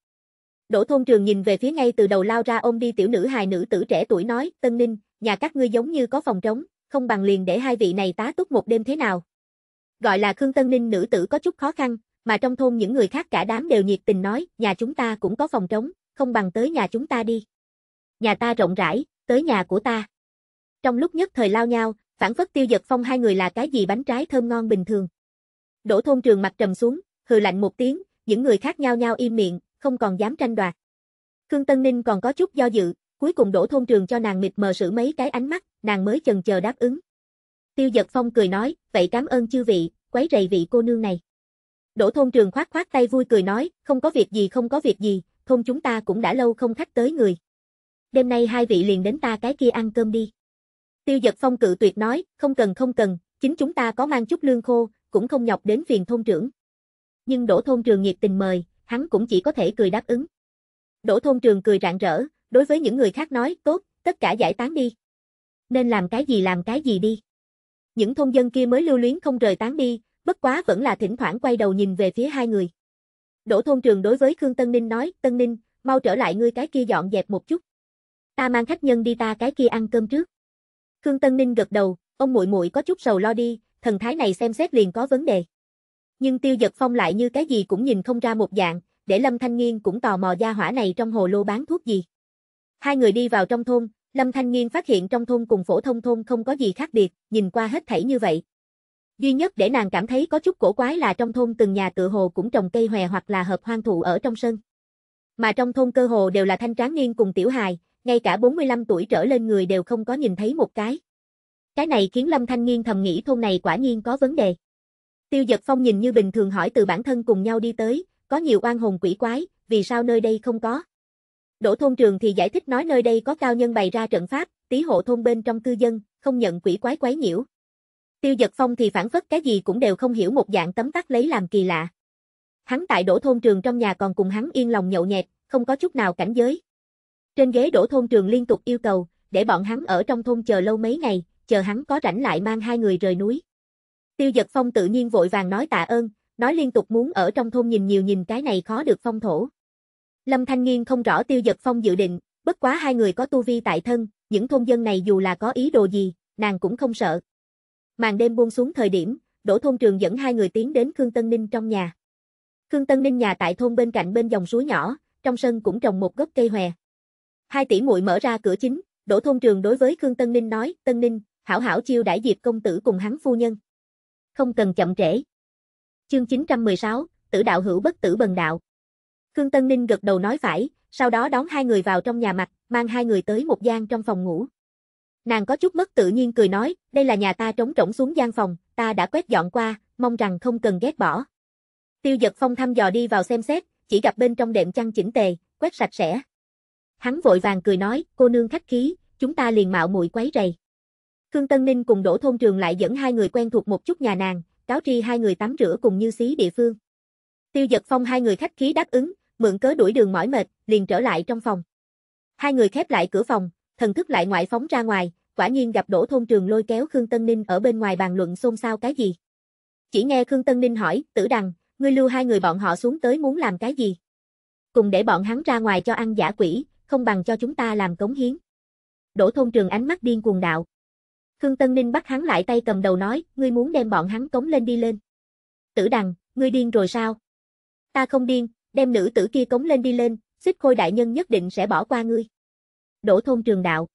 Đỗ thôn trường nhìn về phía ngay từ đầu lao ra ôm đi tiểu nữ hài nữ tử trẻ tuổi nói, Tân Ninh, nhà các ngươi giống như có phòng trống, không bằng liền để hai vị này tá túc một đêm thế nào. Gọi là Khương Tân Ninh nữ tử có chút khó khăn, mà trong thôn những người khác cả đám đều nhiệt tình nói, nhà chúng ta cũng có phòng trống, không bằng tới nhà chúng ta đi. Nhà ta rộng rãi, tới nhà của ta. Trong lúc nhất thời lao nhau, phản phất tiêu giật phong hai người là cái gì bánh trái thơm ngon bình thường. Đỗ thôn trường mặt trầm xuống, hừ lạnh một tiếng, những người khác nhau nhau im miệng, không còn dám tranh đoạt. Khương Tân Ninh còn có chút do dự, cuối cùng đổ thôn trường cho nàng mịt mờ sử mấy cái ánh mắt, nàng mới chần chờ đáp ứng. Tiêu giật phong cười nói, vậy cảm ơn chư vị, quấy rầy vị cô nương này. Đỗ thôn trường khoát khoát tay vui cười nói, không có việc gì không có việc gì, thôn chúng ta cũng đã lâu không khách tới người. Đêm nay hai vị liền đến ta cái kia ăn cơm đi. Tiêu giật phong cự tuyệt nói, không cần không cần, chính chúng ta có mang chút lương khô, cũng không nhọc đến phiền thôn trưởng. Nhưng đỗ thôn trường nhiệt tình mời, hắn cũng chỉ có thể cười đáp ứng. Đỗ thôn trường cười rạng rỡ, đối với những người khác nói, tốt, tất cả giải tán đi. Nên làm cái gì làm cái gì đi. Những thôn dân kia mới lưu luyến không rời tán đi, bất quá vẫn là thỉnh thoảng quay đầu nhìn về phía hai người. Đỗ thôn trường đối với Khương Tân Ninh nói, Tân Ninh, mau trở lại ngươi cái kia dọn dẹp một chút. Ta mang khách nhân đi ta cái kia ăn cơm trước. Khương Tân Ninh gật đầu, ông muội muội có chút sầu lo đi, thần thái này xem xét liền có vấn đề. Nhưng Tiêu Giật Phong lại như cái gì cũng nhìn không ra một dạng, để Lâm Thanh Nghiên cũng tò mò gia hỏa này trong hồ lô bán thuốc gì. Hai người đi vào trong thôn, Lâm Thanh Nghiên phát hiện trong thôn cùng phổ thông thôn không có gì khác biệt, nhìn qua hết thảy như vậy. Duy nhất để nàng cảm thấy có chút cổ quái là trong thôn từng nhà tự hồ cũng trồng cây hòe hoặc là hợp hoang thụ ở trong sân. Mà trong thôn cơ hồ đều là thanh tráng niên cùng tiểu hài, ngay cả 45 tuổi trở lên người đều không có nhìn thấy một cái. Cái này khiến Lâm Thanh Nghiên thầm nghĩ thôn này quả nhiên có vấn đề. Tiêu Giật Phong nhìn như bình thường hỏi từ bản thân cùng nhau đi tới, có nhiều oan hồn quỷ quái, vì sao nơi đây không có? Đỗ thôn trường thì giải thích nói nơi đây có cao nhân bày ra trận pháp, tí hộ thôn bên trong cư dân, không nhận quỷ quái quái nhiễu. Tiêu Giật Phong thì phản phất cái gì cũng đều không hiểu một dạng tấm tắc lấy làm kỳ lạ. Hắn tại đỗ thôn trường trong nhà còn cùng hắn yên lòng nhậu nhẹt, không có chút nào cảnh giới. Trên ghế đổ thôn trường liên tục yêu cầu, để bọn hắn ở trong thôn chờ lâu mấy ngày, chờ hắn có rảnh lại mang hai người rời núi. Tiêu giật phong tự nhiên vội vàng nói tạ ơn, nói liên tục muốn ở trong thôn nhìn nhiều nhìn cái này khó được phong thổ. Lâm Thanh Nghiên không rõ tiêu giật phong dự định, bất quá hai người có tu vi tại thân, những thôn dân này dù là có ý đồ gì, nàng cũng không sợ. Màn đêm buông xuống thời điểm, Đỗ thôn trường dẫn hai người tiến đến Khương Tân Ninh trong nhà. Khương Tân Ninh nhà tại thôn bên cạnh bên dòng suối nhỏ, trong sân cũng trồng một gốc cây hòe. Hai tỷ muội mở ra cửa chính, Đỗ Thôn Trường đối với Khương Tân Ninh nói, Tân Ninh, hảo hảo chiêu đãi Diệp công tử cùng hắn phu nhân. Không cần chậm trễ. Chương 916, tử đạo hữu bất tử bần đạo. Khương Tân Ninh gật đầu nói phải, sau đó đón hai người vào trong nhà mặt, mang hai người tới một gian trong phòng ngủ. Nàng có chút mất tự nhiên cười nói, đây là nhà ta trống trống xuống gian phòng, ta đã quét dọn qua, mong rằng không cần ghét bỏ. Tiêu giật phong thăm dò đi vào xem xét, chỉ gặp bên trong đệm chăn chỉnh tề, quét sạch sẽ. Hắn vội vàng cười nói, cô nương khách khí, chúng ta liền mạo muội quấy rầy. Khương Tân Ninh cùng Đỗ Thôn Trường lại dẫn hai người quen thuộc một chút nhà nàng, cáo tri hai người tắm rửa cùng như xí địa phương. Tiêu Giật Phong hai người khách khí đáp ứng, mượn cớ đuổi đường mỏi mệt, liền trở lại trong phòng. Hai người khép lại cửa phòng, thần thức lại ngoại phóng ra ngoài, quả nhiên gặp Đỗ Thôn Trường lôi kéo Khương Tân Ninh ở bên ngoài bàn luận xôn xao cái gì. Chỉ nghe Khương Tân Ninh hỏi, tử đằng, ngươi lưu hai người bọn họ xuống tới muốn làm cái gì? Cùng để bọn hắn ra ngoài cho ăn giả quỷ, không bằng cho chúng ta làm cống hiến. Đỗ thôn trường ánh mắt điên cuồng đạo. Khương Tân Ninh bắt hắn lại tay cầm đầu nói, ngươi muốn đem bọn hắn cống lên đi lên. Tử đằng, ngươi điên rồi sao? Ta không điên, đem nữ tử kia cống lên đi lên, xích khôi đại nhân nhất định sẽ bỏ qua ngươi đổ thôn trường đạo.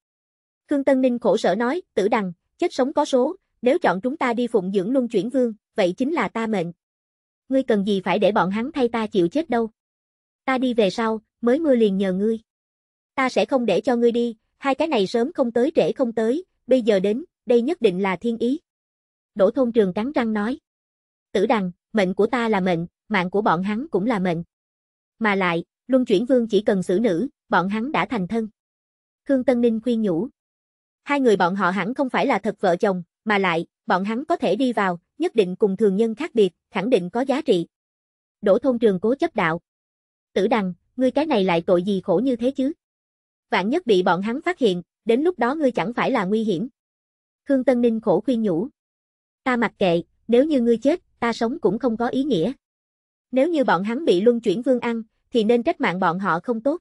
Khương Tân Ninh khổ sở nói, tử đằng, chết sống có số, nếu chọn chúng ta đi phụng dưỡng luân chuyển vương, vậy chính là ta mệnh. Ngươi cần gì phải để bọn hắn thay ta chịu chết đâu. Ta đi về sau, mới mưa liền nhờ ngươi. Ta sẽ không để cho ngươi đi, hai cái này sớm không tới trễ không tới, bây giờ đến, đây nhất định là thiên ý. Đỗ thôn trường cắn răng nói. Tử đằng, mệnh của ta là mệnh, mạng của bọn hắn cũng là mệnh. Mà lại, luân chuyển vương chỉ cần xử nữ, bọn hắn đã thành thân. Khương Tân Ninh khuyên nhủ. Hai người bọn họ hẳn không phải là thật vợ chồng, mà lại, bọn hắn có thể đi vào, nhất định cùng thường nhân khác biệt, khẳng định có giá trị. Đỗ thôn trường cố chấp đạo. Tử đằng, ngươi cái này lại tội gì khổ như thế chứ? Vạn nhất bị bọn hắn phát hiện, đến lúc đó ngươi chẳng phải là nguy hiểm. Khương Tân Ninh khổ khuyên nhủ. Ta mặc kệ, nếu như ngươi chết, ta sống cũng không có ý nghĩa. Nếu như bọn hắn bị luân chuyển vương ăn, thì nên trách mạng bọn họ không tốt.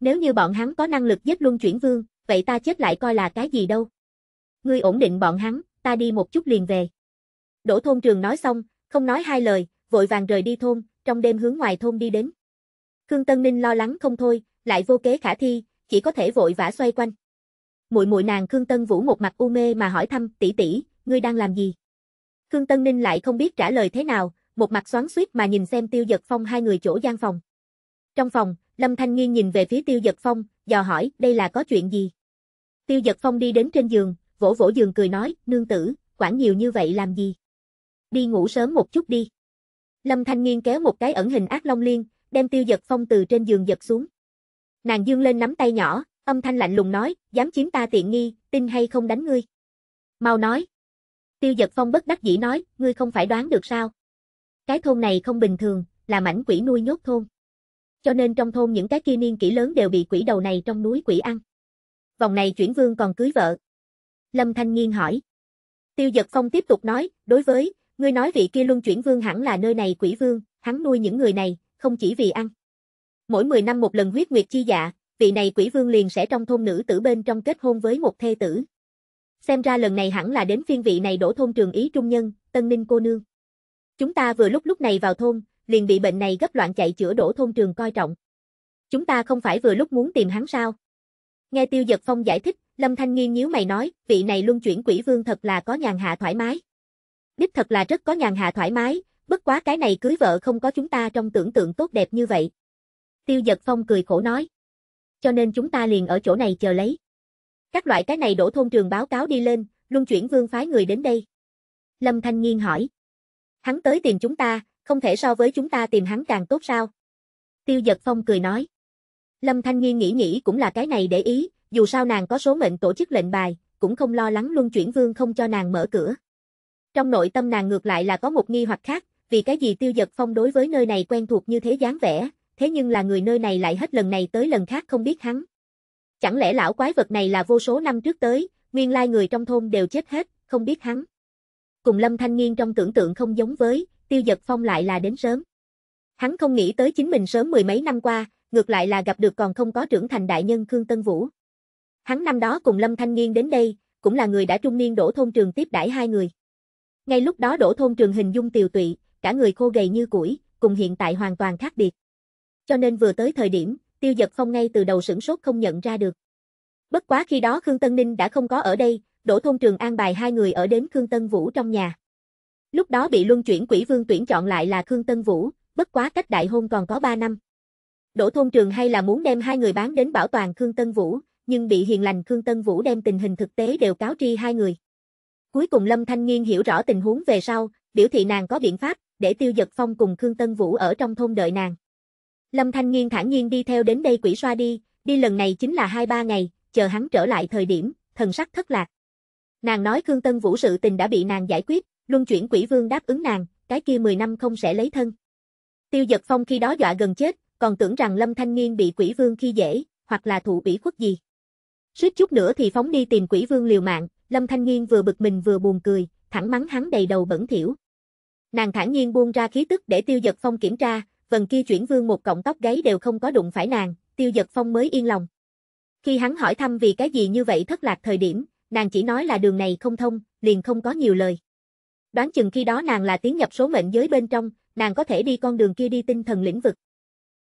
Nếu như bọn hắn có năng lực giết luân chuyển vương, vậy ta chết lại coi là cái gì đâu. Ngươi ổn định bọn hắn, ta đi một chút liền về. Đỗ thôn trường nói xong, không nói hai lời, vội vàng rời đi thôn, trong đêm hướng ngoài thôn đi đến. Khương Tân Ninh lo lắng không thôi, lại vô kế khả thi, chỉ có thể vội vã xoay quanh. Muội muội nàng Khương Tân Vũ một mặt u mê mà hỏi thăm, tỷ tỷ, ngươi đang làm gì? Khương Tân Ninh lại không biết trả lời thế nào, một mặt xoắn xuýt mà nhìn xem Tiêu Dật Phong hai người chỗ gian phòng. Trong phòng, Lâm Thanh Nghiên nhìn về phía Tiêu Giật Phong, dò hỏi, đây là có chuyện gì? Tiêu Giật Phong đi đến trên giường, vỗ vỗ giường cười nói, nương tử, quản nhiều như vậy làm gì? Đi ngủ sớm một chút đi. Lâm Thanh Nghiên kéo một cái ẩn hình ác long liên, đem Tiêu Giật Phong từ trên giường giật xuống. Nàng dương lên nắm tay nhỏ, âm thanh lạnh lùng nói, dám chiếm ta tiện nghi, tin hay không đánh ngươi. Mau nói. Tiêu Giật Phong bất đắc dĩ nói, ngươi không phải đoán được sao? Cái thôn này không bình thường, là mảnh quỷ nuôi nhốt thôn. Cho nên trong thôn những cái kia niên kỷ lớn đều bị quỷ đầu này trong núi quỷ ăn. Vòng này chuyển vương còn cưới vợ. Lâm Thanh Nghiên hỏi. Tiêu Dật Phong tiếp tục nói, đối với, ngươi nói vị kia luân chuyển vương hẳn là nơi này quỷ vương, hắn nuôi những người này, không chỉ vì ăn. Mỗi 10 năm một lần huyết nguyệt chi dạ, vị này quỷ vương liền sẽ trong thôn nữ tử bên trong kết hôn với một thê tử. Xem ra lần này hẳn là đến phiên vị này đổ thôn trường ý trung nhân, tân ninh cô nương. Chúng ta vừa lúc lúc này vào thôn, liền bị bệnh này gấp loạn chạy chữa đổ thôn trường coi trọng. Chúng ta không phải vừa lúc muốn tìm hắn sao? Nghe Tiêu Dật Phong giải thích, Lâm Thanh Nghiên nhíu mày nói, vị này luân chuyển quỷ vương thật là có nhàn hạ thoải mái. Đích thật là rất có nhàn hạ thoải mái, bất quá cái này cưới vợ không có chúng ta trong tưởng tượng tốt đẹp như vậy. Tiêu Dật Phong cười khổ nói. Cho nên chúng ta liền ở chỗ này chờ lấy. Các loại cái này đổ thôn trường báo cáo đi lên, luân chuyển vương phái người đến đây. Lâm Thanh Nghiên hỏi. Hắn tới tìm chúng ta, không thể so với chúng ta tìm hắn càng tốt sao? Tiêu Dật Phong cười nói. Lâm Thanh Nghiên nghĩ nghĩ cũng là cái này để ý, dù sao nàng có số mệnh tổ chức lệnh bài, cũng không lo lắng luân chuyển vương không cho nàng mở cửa. Trong nội tâm nàng ngược lại là có một nghi hoặc khác, vì cái gì Tiêu Dật Phong đối với nơi này quen thuộc như thế dáng vẻ, thế nhưng là người nơi này lại hết lần này tới lần khác không biết hắn. Chẳng lẽ lão quái vật này là vô số năm trước tới, nguyên lai người trong thôn đều chết hết, không biết hắn. Cùng Lâm Thanh Nghiên trong tưởng tượng không giống với, Tiêu Dật Phong lại là đến sớm. Hắn không nghĩ tới chính mình sớm mười mấy năm qua, ngược lại là gặp được còn không có trưởng thành đại nhân Khương Tân Vũ. Hắn năm đó cùng Lâm Thanh Nghiên đến đây, cũng là người đã trung niên đổ thôn trường tiếp đãi hai người. Ngay lúc đó đổ thôn trường hình dung tiều tụy, cả người khô gầy như củi, cùng hiện tại hoàn toàn khác biệt. Cho nên vừa tới thời điểm, tiêu giật phong ngay từ đầu sửng sốt không nhận ra được. Bất quá khi đó Khương Tân Ninh đã không có ở đây, đổ thôn trường an bài hai người ở đến Khương Tân Vũ trong nhà. Lúc đó bị luân chuyển quỷ vương tuyển chọn lại là Khương Tân Vũ, bất quá cách đại hôn còn có 3 năm. Đỗ thôn trường hay là muốn đem hai người bán đến bảo toàn Khương Tân Vũ, nhưng bị hiền lành Khương Tân Vũ đem tình hình thực tế đều cáo tri hai người. Cuối cùng Lâm Thanh Nghiên hiểu rõ tình huống về sau, biểu thị nàng có biện pháp, để Tiêu Dật Phong cùng Khương Tân Vũ ở trong thôn đợi nàng. Lâm Thanh Nghiên thản nhiên đi theo đến đây quỷ xoa đi, đi lần này chính là 2-3 ngày, chờ hắn trở lại thời điểm, thần sắc thất lạc. Nàng nói Khương Tân Vũ sự tình đã bị nàng giải quyết, luân chuyển quỷ vương đáp ứng nàng, cái kia 10 năm không sẽ lấy thân. Tiêu Dật Phong khi đó dọa gần chết, còn tưởng rằng Lâm Thanh Nghiên bị quỷ vương khi dễ, hoặc là thụ bỉ khuất gì. Suýt chút nữa thì phóng đi tìm quỷ vương liều mạng, Lâm Thanh Nghiên vừa bực mình vừa buồn cười, thẳng mắng hắn đầy đầu bẩn thỉu. Nàng thản nhiên buông ra khí tức để Tiêu Dật Phong kiểm tra, vần kia chuyển vương một cọng tóc gáy đều không có đụng phải nàng, tiêu giật phong mới yên lòng. Khi hắn hỏi thăm vì cái gì như vậy thất lạc thời điểm, nàng chỉ nói là đường này không thông, liền không có nhiều lời. Đoán chừng khi đó nàng là tiến nhập số mệnh giới bên trong, nàng có thể đi con đường kia đi tinh thần lĩnh vực.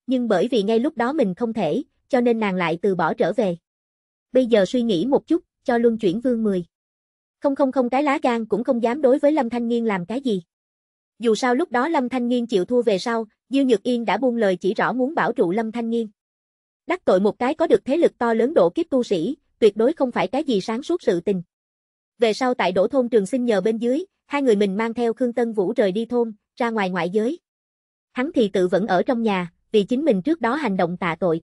Nhưng bởi vì ngay lúc đó mình không thể, cho nên nàng lại từ bỏ trở về. Bây giờ suy nghĩ một chút, cho luân chuyển vương 10. Không không không cái lá gan cũng không dám đối với Lâm Thanh Nghiên làm cái gì. Dù sao lúc đó Lâm Thanh Nghiên chịu thua về sau, Dư Nhược Yên đã buông lời chỉ rõ muốn bảo trụ Lâm Thanh Nghiên. Đắc tội một cái có được thế lực to lớn độ kiếp tu sĩ, tuyệt đối không phải cái gì sáng suốt sự tình. Về sau tại đổ thôn trường sinh nhờ bên dưới, hai người mình mang theo Khương Tân Vũ rời đi thôn, ra ngoài ngoại giới. Hắn thì tự vẫn ở trong nhà, vì chính mình trước đó hành động tạ tội.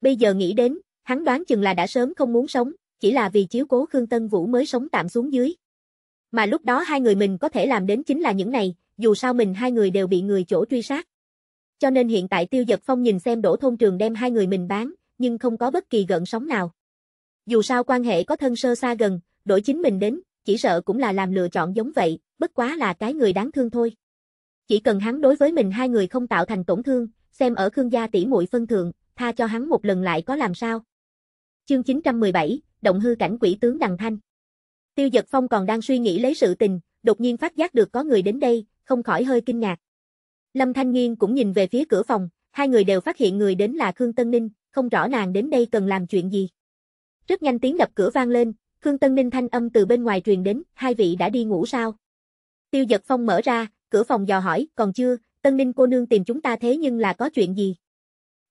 Bây giờ nghĩ đến, hắn đoán chừng là đã sớm không muốn sống, chỉ là vì chiếu cố Khương Tân Vũ mới sống tạm xuống dưới. Mà lúc đó hai người mình có thể làm đến chính là những này, dù sao mình hai người đều bị người chỗ truy sát. Cho nên hiện tại Tiêu Giật Phong nhìn xem đổ thôn trường đem hai người mình bán, nhưng không có bất kỳ gợn sóng nào. Dù sao quan hệ có thân sơ xa gần, đổi chính mình đến, chỉ sợ cũng là làm lựa chọn giống vậy, bất quá là cái người đáng thương thôi. Chỉ cần hắn đối với mình hai người không tạo thành tổn thương, xem ở Khương gia tỷ muội phân thượng, tha cho hắn một lần lại có làm sao. Chương 917, động hư cảnh quỷ tướng Đằng Thanh. Tiêu Dật Phong còn đang suy nghĩ lấy sự tình, đột nhiên phát giác được có người đến đây, không khỏi hơi kinh ngạc. Lâm Thanh Nghiên cũng nhìn về phía cửa phòng, hai người đều phát hiện người đến là Khương Tân Ninh, không rõ nàng đến đây cần làm chuyện gì. Rất nhanh tiếng đập cửa vang lên, Khương Tân Ninh thanh âm từ bên ngoài truyền đến, hai vị đã đi ngủ sao? Tiêu Giật Phong mở ra, cửa phòng dò hỏi, còn chưa, Tân Ninh cô nương tìm chúng ta thế nhưng là có chuyện gì?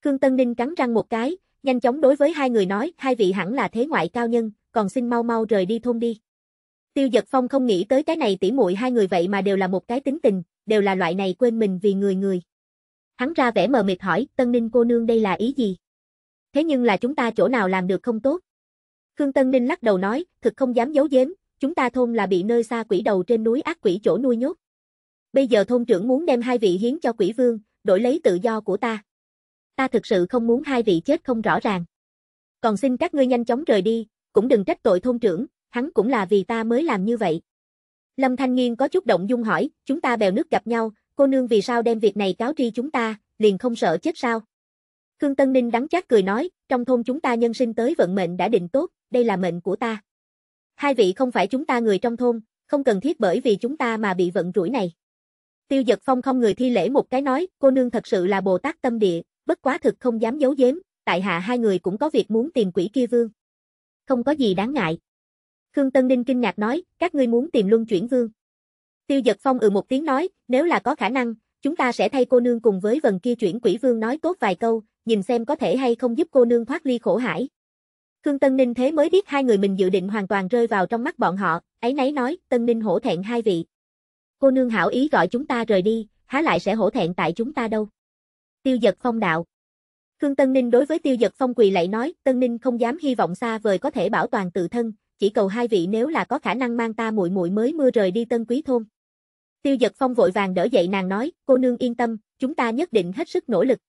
Khương Tân Ninh cắn răng một cái, nhanh chóng đối với hai người nói, hai vị hẳn là thế ngoại cao nhân, còn xin mau mau rời đi thôn đi. Tiêu Giật Phong không nghĩ tới cái này tỉ muội hai người vậy mà đều là một cái tính tình, đều là loại này quên mình vì người người. Hắn ra vẻ mờ mịt hỏi, Tân Ninh cô nương đây là ý gì? Thế nhưng là chúng ta chỗ nào làm được không tốt? Khương Tân Ninh lắc đầu nói, thực không dám giấu giếm, chúng ta thôn là bị nơi xa quỷ đầu trên núi ác quỷ chỗ nuôi nhốt. Bây giờ thôn trưởng muốn đem hai vị hiến cho quỷ vương, đổi lấy tự do của ta. Ta thực sự không muốn hai vị chết không rõ ràng. Còn xin các ngươi nhanh chóng rời đi, cũng đừng trách tội thôn trưởng, hắn cũng là vì ta mới làm như vậy. Lâm Thanh Nghiên có chút động dung hỏi, chúng ta bèo nước gặp nhau, cô nương vì sao đem việc này cáo tri chúng ta, liền không sợ chết sao? Khương Tân Ninh đắng chát cười nói, trong thôn chúng ta nhân sinh tới vận mệnh đã định tốt, đây là mệnh của ta. Hai vị không phải chúng ta người trong thôn, không cần thiết bởi vì chúng ta mà bị vận rủi này. Tiêu giật phong không người thi lễ một cái nói, cô nương thật sự là Bồ Tát tâm địa, bất quá thực không dám giấu giếm, tại hạ hai người cũng có việc muốn tìm quỷ kia vương. Không có gì đáng ngại. Khương Tân Ninh kinh ngạc nói, các ngươi muốn tìm luân chuyển vương. Tiêu giật phong ừ một tiếng nói, nếu là có khả năng, chúng ta sẽ thay cô nương cùng với vần kia chuyển quỷ vương nói tốt vài câu, nhìn xem có thể hay không giúp cô nương thoát ly khổ hải. Khương Tân Ninh thế mới biết hai người mình dự định hoàn toàn rơi vào trong mắt bọn họ, ấy nấy nói, Tân Ninh hổ thẹn hai vị. Cô nương hảo ý gọi chúng ta rời đi, há lại sẽ hổ thẹn tại chúng ta đâu. Tiêu giật phong đạo. Khương Tân Ninh đối với tiêu giật phong quỳ lại nói, Tân Ninh không dám hy vọng xa vời có thể bảo toàn tự thân, chỉ cầu hai vị nếu là có khả năng mang ta muội muội mới mưa rời đi tân quý thôn. Tiêu giật phong vội vàng đỡ dậy nàng nói, cô nương yên tâm, chúng ta nhất định hết sức nỗ lực.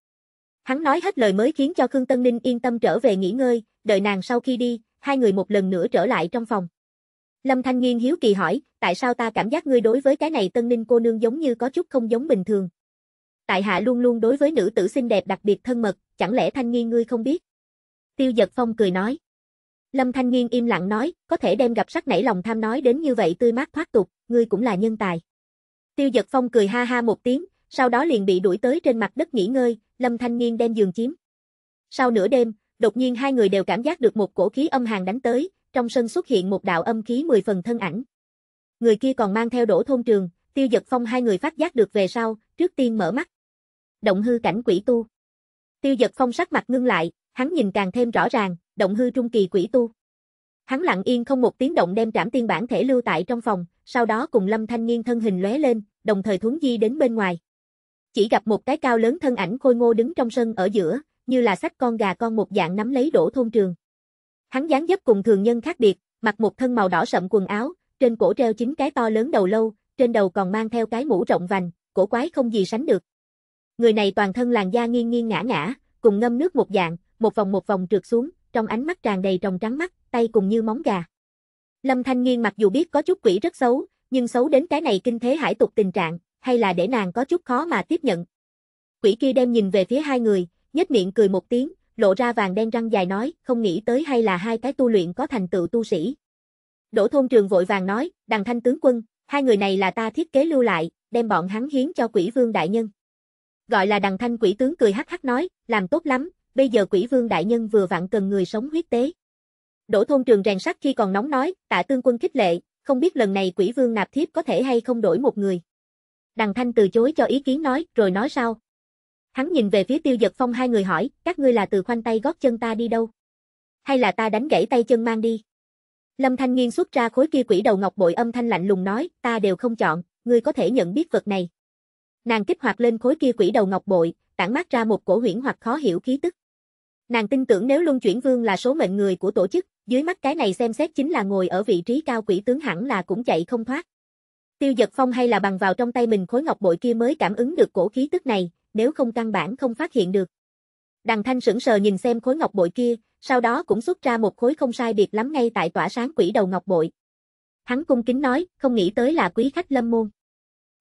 Hắn nói hết lời mới khiến cho Khương Tân Ninh yên tâm trở về nghỉ ngơi, đợi nàng sau khi đi, hai người một lần nữa trở lại trong phòng. Lâm Thanh Nghiên hiếu kỳ hỏi, tại sao ta cảm giác ngươi đối với cái này Tân Ninh cô nương giống như có chút không giống bình thường. Tại hạ luôn luôn đối với nữ tử xinh đẹp đặc biệt thân mật, chẳng lẽ Thanh Nghiên ngươi không biết? Tiêu Giật Phong cười nói. Lâm Thanh Nghiên im lặng nói, có thể đem gặp sắc nảy lòng tham nói đến như vậy tươi mát thoát tục, ngươi cũng là nhân tài. Tiêu Giật Phong cười ha ha một tiếng, sau đó liền bị đuổi tới trên mặt đất nghỉ ngơi, Lâm Thanh Nghiên đem giường chiếm. Sau nửa đêm, đột nhiên hai người đều cảm giác được một cổ khí âm hàn đánh tới, trong sân xuất hiện một đạo âm khí mười phần thân ảnh. Người kia còn mang theo đổ thôn trường, tiêu giật phong hai người phát giác được về sau, trước tiên mở mắt. Động hư cảnh quỷ tu. Tiêu giật phong sắc mặt ngưng lại, hắn nhìn càng thêm rõ ràng, động hư trung kỳ quỷ tu. Hắn lặng yên không một tiếng động đem trảm tiên bản thể lưu tại trong phòng, sau đó cùng Lâm Thanh Nghiên thân hình lóe lên, đồng thời thuấn di đến bên ngoài. Chỉ gặp một cái cao lớn thân ảnh khôi ngô đứng trong sân ở giữa, như là sách con gà con một dạng nắm lấy đổ thôn trường. Hắn dáng dấp cùng thường nhân khác biệt, mặc một thân màu đỏ sậm quần áo, trên cổ treo chính cái to lớn đầu lâu, trên đầu còn mang theo cái mũ rộng vành, cổ quái không gì sánh được. Người này toàn thân làn da nghiêng nghiêng ngã ngã, cùng ngâm nước một dạng, một vòng một vòng trượt xuống, trong ánh mắt tràn đầy tròng trắng mắt, tay cùng như móng gà. Lâm Thanh Nghiên mặc dù biết có chút quỷ rất xấu, nhưng xấu đến cái này kinh thế hải tục tình trạng, hay là để nàng có chút khó mà tiếp nhận. Quỷ kia đem nhìn về phía hai người, nhếch miệng cười một tiếng, lộ ra vàng đen răng dài nói, không nghĩ tới hay là hai cái tu luyện có thành tựu tu sĩ. Đỗ thôn trường vội vàng nói, đằng thanh tướng quân, hai người này là ta thiết kế lưu lại, đem bọn hắn hiến cho quỷ vương đại nhân. Gọi là đằng thanh quỷ tướng cười hắc hắc nói, làm tốt lắm, bây giờ quỷ vương đại nhân vừa vặn cần người sống huyết tế. Đỗ thôn trường rèn sắt khi còn nóng nói, tạ tương quân khích lệ, không biết lần này quỷ vương nạp thiếp có thể hay không đổi một người. Đằng thanh từ chối cho ý kiến nói, rồi nói sao? Hắn nhìn về phía tiêu giật phong hai người hỏi, các ngươi là từ khoanh tay gót chân ta đi đâu? Hay là ta đánh gãy tay chân mang đi? Lâm Thanh Nghiên xuất ra khối kia quỷ đầu ngọc bội âm thanh lạnh lùng nói, ta đều không chọn, ngươi có thể nhận biết vật này. Nàng kích hoạt lên khối kia quỷ đầu ngọc bội, tản mát ra một cổ huyễn hoặc khó hiểu khí tức. Nàng tin tưởng nếu luân chuyển vương là số mệnh người của tổ chức, dưới mắt cái này xem xét chính là ngồi ở vị trí cao quỷ tướng hẳn là cũng chạy không thoát. Tiêu Dật phong hay là bằng vào trong tay mình khối ngọc bội kia mới cảm ứng được cổ khí tức này, nếu không căn bản không phát hiện được. Đằng thanh sững sờ nhìn xem khối ngọc bội kia, sau đó cũng xuất ra một khối không sai biệt lắm ngay tại tỏa sáng quỷ đầu ngọc bội. Hắn cung kính nói, không nghĩ tới là quý khách lâm môn.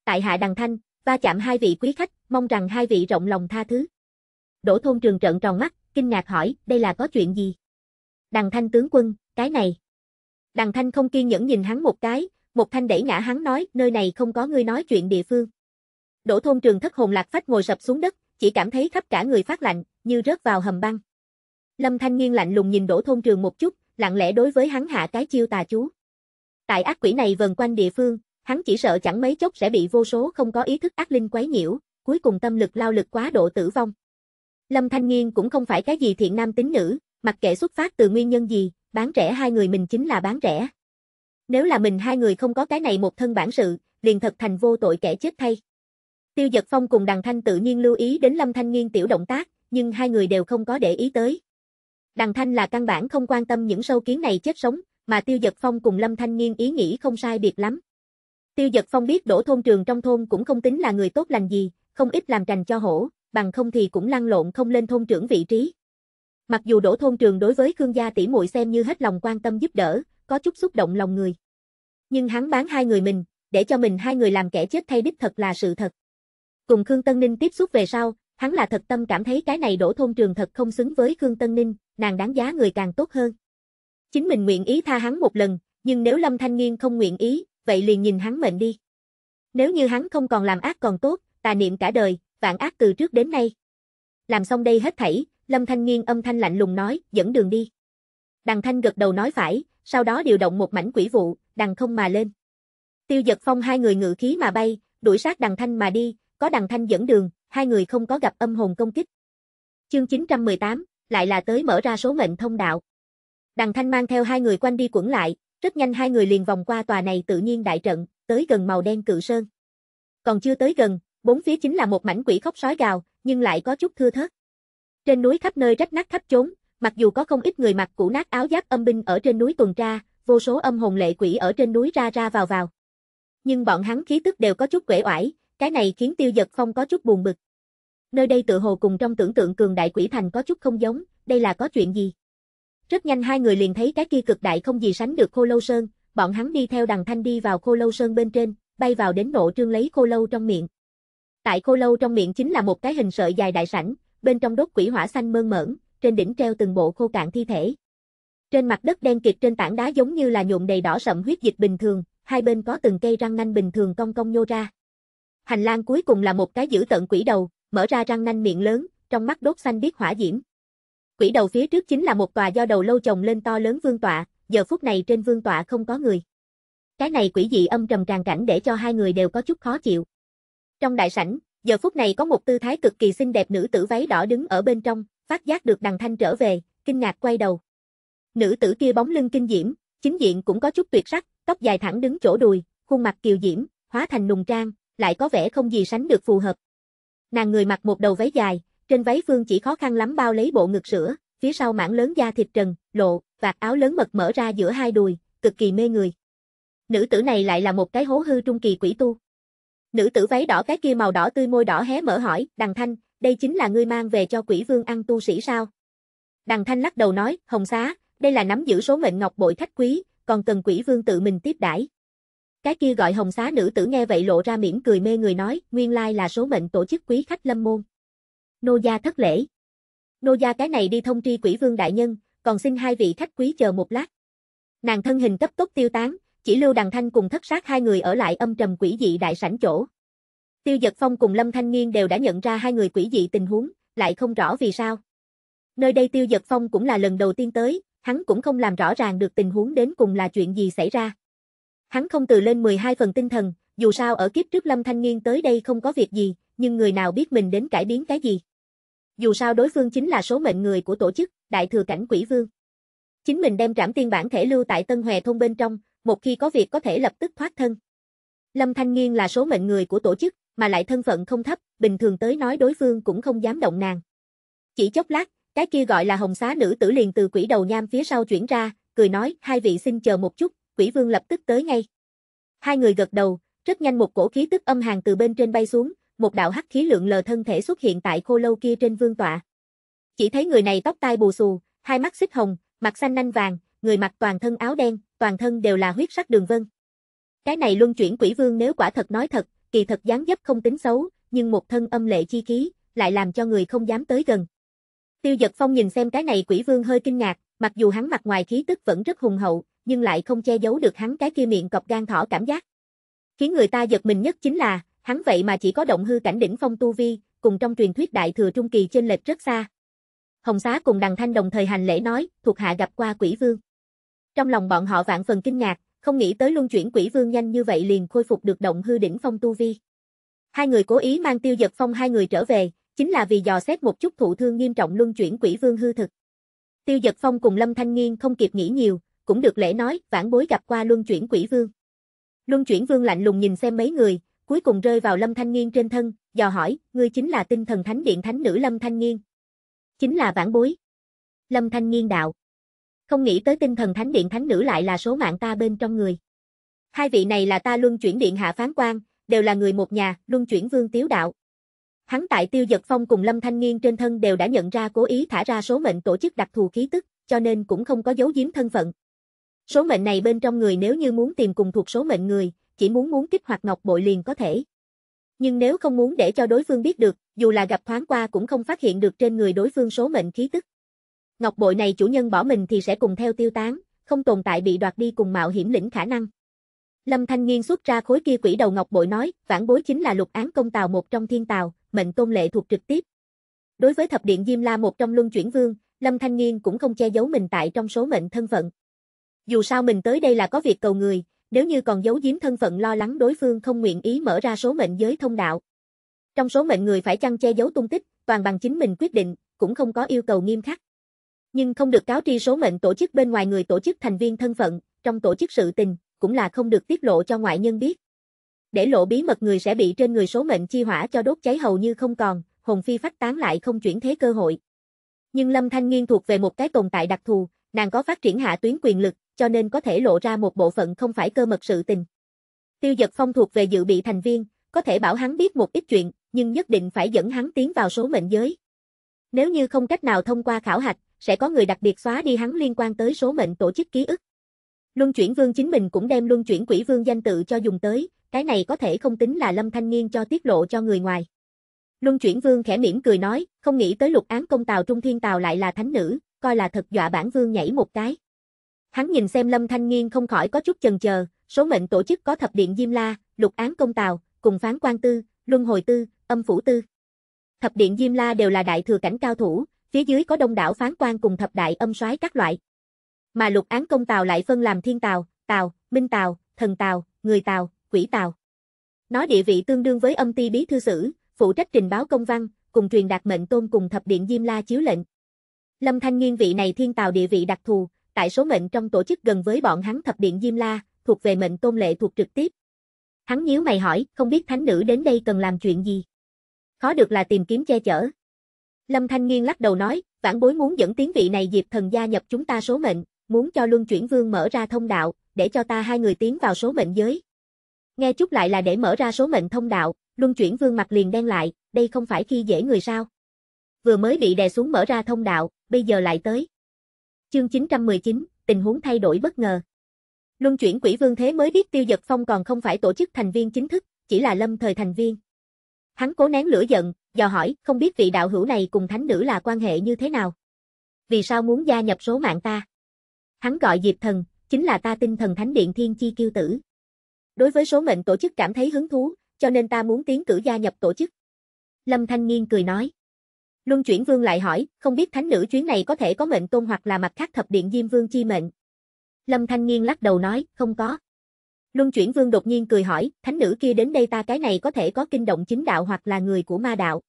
Tại hạ đằng thanh, va chạm hai vị quý khách, mong rằng hai vị rộng lòng tha thứ. Đỗ thôn trường trợn tròn mắt, kinh ngạc hỏi, đây là có chuyện gì? Đằng thanh tướng quân, cái này. Đằng thanh không kiên nhẫn nhìn hắn một cái, một thanh đẩy ngã hắn nói, nơi này không có người nói chuyện địa phương. Đỗ thôn trường thất hồn lạc phách ngồi sập xuống đất, chỉ cảm thấy khắp cả người phát lạnh, như rớt vào hầm băng. Lâm Thanh Nghiên lạnh lùng nhìn Đỗ thôn trường một chút, lặng lẽ đối với hắn hạ cái chiêu tà chú. Tại ác quỷ này vần quanh địa phương, hắn chỉ sợ chẳng mấy chốc sẽ bị vô số không có ý thức ác linh quấy nhiễu, cuối cùng tâm lực lao lực quá độ tử vong. Lâm Thanh Nghiên cũng không phải cái gì thiện nam tính nữ, mặc kệ xuất phát từ nguyên nhân gì, bán rẻ hai người mình chính là bán rẻ. Nếu là mình hai người không có cái này một thân bản sự, liền thật thành vô tội kẻ chết thay. Tiêu Giật Phong cùng Đằng Thanh tự nhiên lưu ý đến Lâm Thanh Nghiên tiểu động tác, nhưng hai người đều không có để ý tới. Đằng Thanh là căn bản không quan tâm những sâu kiến này chết sống, mà Tiêu Giật Phong cùng Lâm Thanh Nghiên ý nghĩ không sai biệt lắm. Tiêu Giật Phong biết đổ thôn trường trong thôn cũng không tính là người tốt lành gì, không ít làm trành cho hổ, bằng không thì cũng lăn lộn không lên thôn trưởng vị trí. Mặc dù đổ thôn trường đối với Khương gia tỷ muội xem như hết lòng quan tâm giúp đỡ, có chút xúc động lòng người. Nhưng hắn bán hai người mình, để cho mình hai người làm kẻ chết thay đích thật là sự thật. Cùng Khương Tân Ninh tiếp xúc về sau, hắn là thật tâm cảm thấy cái này đổ thôn trường thật không xứng với Khương Tân Ninh, nàng đáng giá người càng tốt hơn. Chính mình nguyện ý tha hắn một lần, nhưng nếu Lâm Thanh Nghiên không nguyện ý, vậy liền nhìn hắn mệnh đi. Nếu như hắn không còn làm ác còn tốt, tà niệm cả đời, vạn ác từ trước đến nay. Làm xong đây hết thảy, Lâm Thanh Nghiên âm thanh lạnh lùng nói, dẫn đường đi. Đằng Thanh gật đầu nói phải, sau đó điều động một mảnh quỷ vụ, đằng không mà lên. Tiêu giật phong hai người ngự khí mà bay, đuổi sát đằng Thanh mà đi, có đằng Thanh dẫn đường, hai người không có gặp âm hồn công kích. Chương 918, lại là tới mở ra số mệnh thông đạo. Đằng Thanh mang theo hai người quanh đi quẩn lại, rất nhanh hai người liền vòng qua tòa này tự nhiên đại trận, tới gần màu đen cự sơn. Còn chưa tới gần, bốn phía chính là một mảnh quỷ khóc sói gào, nhưng lại có chút thưa thớt. Trên núi khắp nơi rách nát khắp trốn, mặc dù có không ít người mặc cũ nát áo giáp âm binh ở trên núi tuần tra, vô số âm hồn lệ quỷ ở trên núi ra ra vào vào. Nhưng bọn hắn khí tức đều có chút quể oải, cái này khiến Tiêu Dật Phong có chút buồn bực. Nơi đây tự hồ cùng trong tưởng tượng cường đại quỷ thành có chút không giống, đây là có chuyện gì? Rất nhanh hai người liền thấy cái kia cực đại không gì sánh được khô lâu sơn, bọn hắn đi theo đằng thanh đi vào khô lâu sơn bên trên, bay vào đến nộ trương lấy khô lâu trong miệng. Tại khô lâu trong miệng chính là một cái hình sợi dài đại sảnh, bên trong đốt quỷ hỏa xanh mơn mởn, trên đỉnh treo từng bộ khô cạn thi thể. Trên mặt đất đen kịt trên tảng đá giống như là nhuộm đầy đỏ sậm huyết dịch bình thường, hai bên có từng cây răng nanh bình thường cong cong nhô ra. Hành lang cuối cùng là một cái giữ tận quỷ đầu, mở ra răng nanh miệng lớn, trong mắt đốt xanh biết hỏa diễm. Quỷ đầu phía trước chính là một tòa do đầu lâu chồng lên to lớn vương tọa, giờ phút này trên vương tọa không có người. Cái này quỷ dị âm trầm tràn cảnh để cho hai người đều có chút khó chịu. Trong đại sảnh, giờ phút này có một tư thái cực kỳ xinh đẹp nữ tử váy đỏ đứng ở bên trong, phát giác được đằng thanh trở về, kinh ngạc quay đầu. Nữ tử kia bóng lưng kinh diễm, chính diện cũng có chút tuyệt sắc, tóc dài thẳng đứng chỗ đùi, khuôn mặt kiều diễm, hóa thành nùng trang, lại có vẻ không gì sánh được phù hợp. Nàng người mặc một đầu váy dài, trên váy phương chỉ khó khăn lắm bao lấy bộ ngực sữa, phía sau mảng lớn da thịt trần, lộ, vạt áo lớn mật mở ra giữa hai đùi, cực kỳ mê người. Nữ tử này lại là một cái hố hư trung kỳ quỷ tu. Nữ tử váy đỏ cái kia màu đỏ tươi môi đỏ hé mở hỏi, Đằng Thanh, đây chính là ngươi mang về cho quỷ vương ăn tu sĩ sao? Đằng Thanh lắc đầu nói, Hồng xá, đây là nắm giữ số mệnh ngọc bội khách quý, còn cần quỷ vương tự mình tiếp đãi. Cái kia gọi hồng xá nữ tử nghe vậy lộ ra mỉm cười mê người nói, nguyên lai là số mệnh tổ chức quý khách lâm môn. Nô gia thất lễ. Nô gia cái này đi thông tri quỷ vương đại nhân, còn xin hai vị khách quý chờ một lát. Nàng thân hình cấp tốc tiêu tán, chỉ lưu đằng thanh cùng thất sát hai người ở lại âm trầm quỷ dị đại sảnh chỗ. Tiêu Giật Phong cùng Lâm Thanh Nghiên đều đã nhận ra hai người quỷ dị tình huống, lại không rõ vì sao. Nơi đây Tiêu Giật Phong cũng là lần đầu tiên tới, hắn cũng không làm rõ ràng được tình huống đến cùng là chuyện gì xảy ra. Hắn không từ lên 12 phần tinh thần, dù sao ở kiếp trước Lâm Thanh Nghiên tới đây không có việc gì, nhưng người nào biết mình đến cải biến cái gì. Dù sao đối phương chính là số mệnh người của tổ chức, Đại Thừa Cảnh Quỷ Vương. Chính mình đem trảm tiên bản thể lưu tại Tân Hòe thôn bên trong, một khi có việc có thể lập tức thoát thân. Lâm Thanh Nghiên là số mệnh người của tổ chức, mà lại thân phận không thấp, bình thường tới nói đối phương cũng không dám động nàng. Chỉ chốc lát, cái kia gọi là hồng xá nữ tử liền từ quỷ đầu nham phía sau chuyển ra, cười nói, hai vị xin chờ một chút, quỷ vương lập tức tới ngay. Hai người gật đầu, rất nhanh một cổ khí tức âm hàng từ bên trên bay xuống, một đạo hắc khí lượng lờ thân thể xuất hiện tại khô lâu kia trên vương tọa. Chỉ thấy người này tóc tai bù xù, hai mắt xích hồng, mặt xanh nanh vàng, người mặc toàn thân áo đen, toàn thân đều là huyết sắc đường vân. Cái này luân chuyển quỷ vương nếu quả thật nói thật, kỳ thật dáng dấp không tính xấu, nhưng một thân âm lệ chi khí, lại làm cho người không dám tới gần. Tiêu Giật Phong nhìn xem cái này quỷ vương hơi kinh ngạc, mặc dù hắn mặt ngoài khí tức vẫn rất hùng hậu, nhưng lại không che giấu được hắn cái kia miệng cọp gan thỏ cảm giác. Khiến người ta giật mình nhất chính là, hắn vậy mà chỉ có động hư cảnh đỉnh phong tu vi, cùng trong truyền thuyết đại thừa trung kỳ trên lệch rất xa. Hồng Xá cùng Đằng Thanh đồng thời hành lễ nói, thuộc hạ gặp qua quỷ vương. Trong lòng bọn họ vạn phần kinh ngạc, không nghĩ tới luân chuyển quỷ vương nhanh như vậy liền khôi phục được động hư đỉnh phong tu vi. Hai người cố ý mang tiêu giật phong hai người trở về, chính là vì dò xét một chút thụ thương nghiêm trọng luân chuyển quỷ vương hư thực. Tiêu giật phong cùng Lâm Thanh Nghiên không kịp nghĩ nhiều, cũng được lễ nói, vãn bối gặp qua luân chuyển quỷ vương. Luân chuyển vương lạnh lùng nhìn xem mấy người, cuối cùng rơi vào Lâm Thanh Nghiên trên thân, dò hỏi, ngươi chính là tinh thần thánh điện thánh nữ Lâm Thanh Nghiên. Chính là vãn bối. Lâm Thanh Nghiên đạo. Không nghĩ tới tinh thần thánh điện thánh nữ lại là số mạng ta bên trong người. Hai vị này là ta luân chuyển điện hạ phán quan, đều là người một nhà, luân chuyển vương tiếu đạo. Hắn tại tiêu giật phong cùng lâm thanh nghiên trên thân đều đã nhận ra cố ý thả ra số mệnh tổ chức đặc thù khí tức, cho nên cũng không có giấu giếm thân phận. Số mệnh này bên trong người nếu như muốn tìm cùng thuộc số mệnh người, chỉ muốn muốn kích hoạt ngọc bội liền có thể. Nhưng nếu không muốn để cho đối phương biết được, dù là gặp thoáng qua cũng không phát hiện được trên người đối phương số mệnh khí tức. Ngọc bội này chủ nhân bỏ mình thì sẽ cùng theo tiêu tán, không tồn tại bị đoạt đi cùng mạo hiểm lĩnh khả năng. Lâm Thanh Nghiên xuất ra khối kia quỷ đầu ngọc bội nói, vãn bối chính là lục án công tào một trong thiên tào, mệnh tôn lệ thuộc trực tiếp. Đối với thập điện Diêm La một trong luân chuyển vương, Lâm Thanh Nghiên cũng không che giấu mình tại trong số mệnh thân phận. Dù sao mình tới đây là có việc cầu người, nếu như còn giấu giếm thân phận lo lắng đối phương không nguyện ý mở ra số mệnh giới thông đạo. Trong số mệnh người phải chăng che giấu tung tích, toàn bằng chính mình quyết định, cũng không có yêu cầu nghiêm khắc nhưng không được cáo tri số mệnh tổ chức bên ngoài người tổ chức thành viên thân phận, trong tổ chức sự tình, cũng là không được tiết lộ cho ngoại nhân biết. Để lộ bí mật người sẽ bị trên người số mệnh chi hỏa cho đốt cháy hầu như không còn, hồn phi phách tán lại không chuyển thế cơ hội. Nhưng Lâm Thanh Nghiên thuộc về một cái tồn tại đặc thù, nàng có phát triển hạ tuyến quyền lực, cho nên có thể lộ ra một bộ phận không phải cơ mật sự tình. Tiêu Dật Phong thuộc về dự bị thành viên, có thể bảo hắn biết một ít chuyện, nhưng nhất định phải dẫn hắn tiến vào số mệnh giới. Nếu như không cách nào thông qua khảo hạch, sẽ có người đặc biệt xóa đi hắn liên quan tới số mệnh tổ chức ký ức. Luân chuyển vương chính mình cũng đem luân chuyển quỷ vương danh tự cho dùng tới, cái này có thể không tính là Lâm Thanh niên cho tiết lộ cho người ngoài. Luân chuyển vương khẽ mỉm cười nói, không nghĩ tới lục án công tào trung thiên tào lại là thánh nữ, coi là thật dọa bản vương nhảy một cái. Hắn nhìn xem Lâm Thanh Nghiên không khỏi có chút chần chờ, số mệnh tổ chức có thập điện Diêm La, lục án công tào, cùng phán quan tư, luân hồi tư, âm phủ tư. Thập điện Diêm La đều là đại thừa cảnh cao thủ, phía dưới có đông đảo phán quan cùng thập đại âm soái các loại. Mà lục án công tào lại phân làm thiên tào, tào, minh tào, thần tào, người tào, quỷ tào. Nó địa vị tương đương với âm ti bí thư sử, phụ trách trình báo công văn, cùng truyền đạt mệnh tôn cùng thập điện Diêm La chiếu lệnh. Lâm Thanh Nghiên vị này thiên tào địa vị đặc thù, tại số mệnh trong tổ chức gần với bọn hắn thập điện Diêm La, thuộc về mệnh tôn lệ thuộc trực tiếp. Hắn nhíu mày hỏi, không biết thánh nữ đến đây cần làm chuyện gì? Khó được là tìm kiếm che chở. Lâm Thanh Nghiên lắc đầu nói, vãn bối muốn dẫn tiến vị này Diệp thần gia nhập chúng ta số mệnh, muốn cho Luân Chuyển Vương mở ra thông đạo, để cho ta hai người tiến vào số mệnh giới. Nghe chút lại là để mở ra số mệnh thông đạo, Luân Chuyển Vương mặt liền đen lại, đây không phải khi dễ người sao. Vừa mới bị đè xuống mở ra thông đạo, bây giờ lại tới. Chương 919, tình huống thay đổi bất ngờ. Luân chuyển quỷ vương thế mới biết tiêu giật phong còn không phải tổ chức thành viên chính thức, chỉ là lâm thời thành viên. Hắn cố nén lửa giận, dò hỏi, không biết vị đạo hữu này cùng thánh nữ là quan hệ như thế nào? Vì sao muốn gia nhập số mạng ta? Hắn gọi Diệp Thần, chính là ta tinh thần thánh điện thiên chi kiêu tử. Đối với số mệnh tổ chức cảm thấy hứng thú, cho nên ta muốn tiến cử gia nhập tổ chức. Lâm Thanh Nghiên cười nói. Luân chuyển vương lại hỏi, không biết thánh nữ chuyến này có thể có mệnh tôn hoặc là mặt khác thập điện Diêm Vương chi mệnh. Lâm Thanh Nghiên lắc đầu nói, không có. Luân chuyển vương đột nhiên cười hỏi, thánh nữ kia đến đây ta cái này có thể có kinh động chính đạo hoặc là người của ma đạo.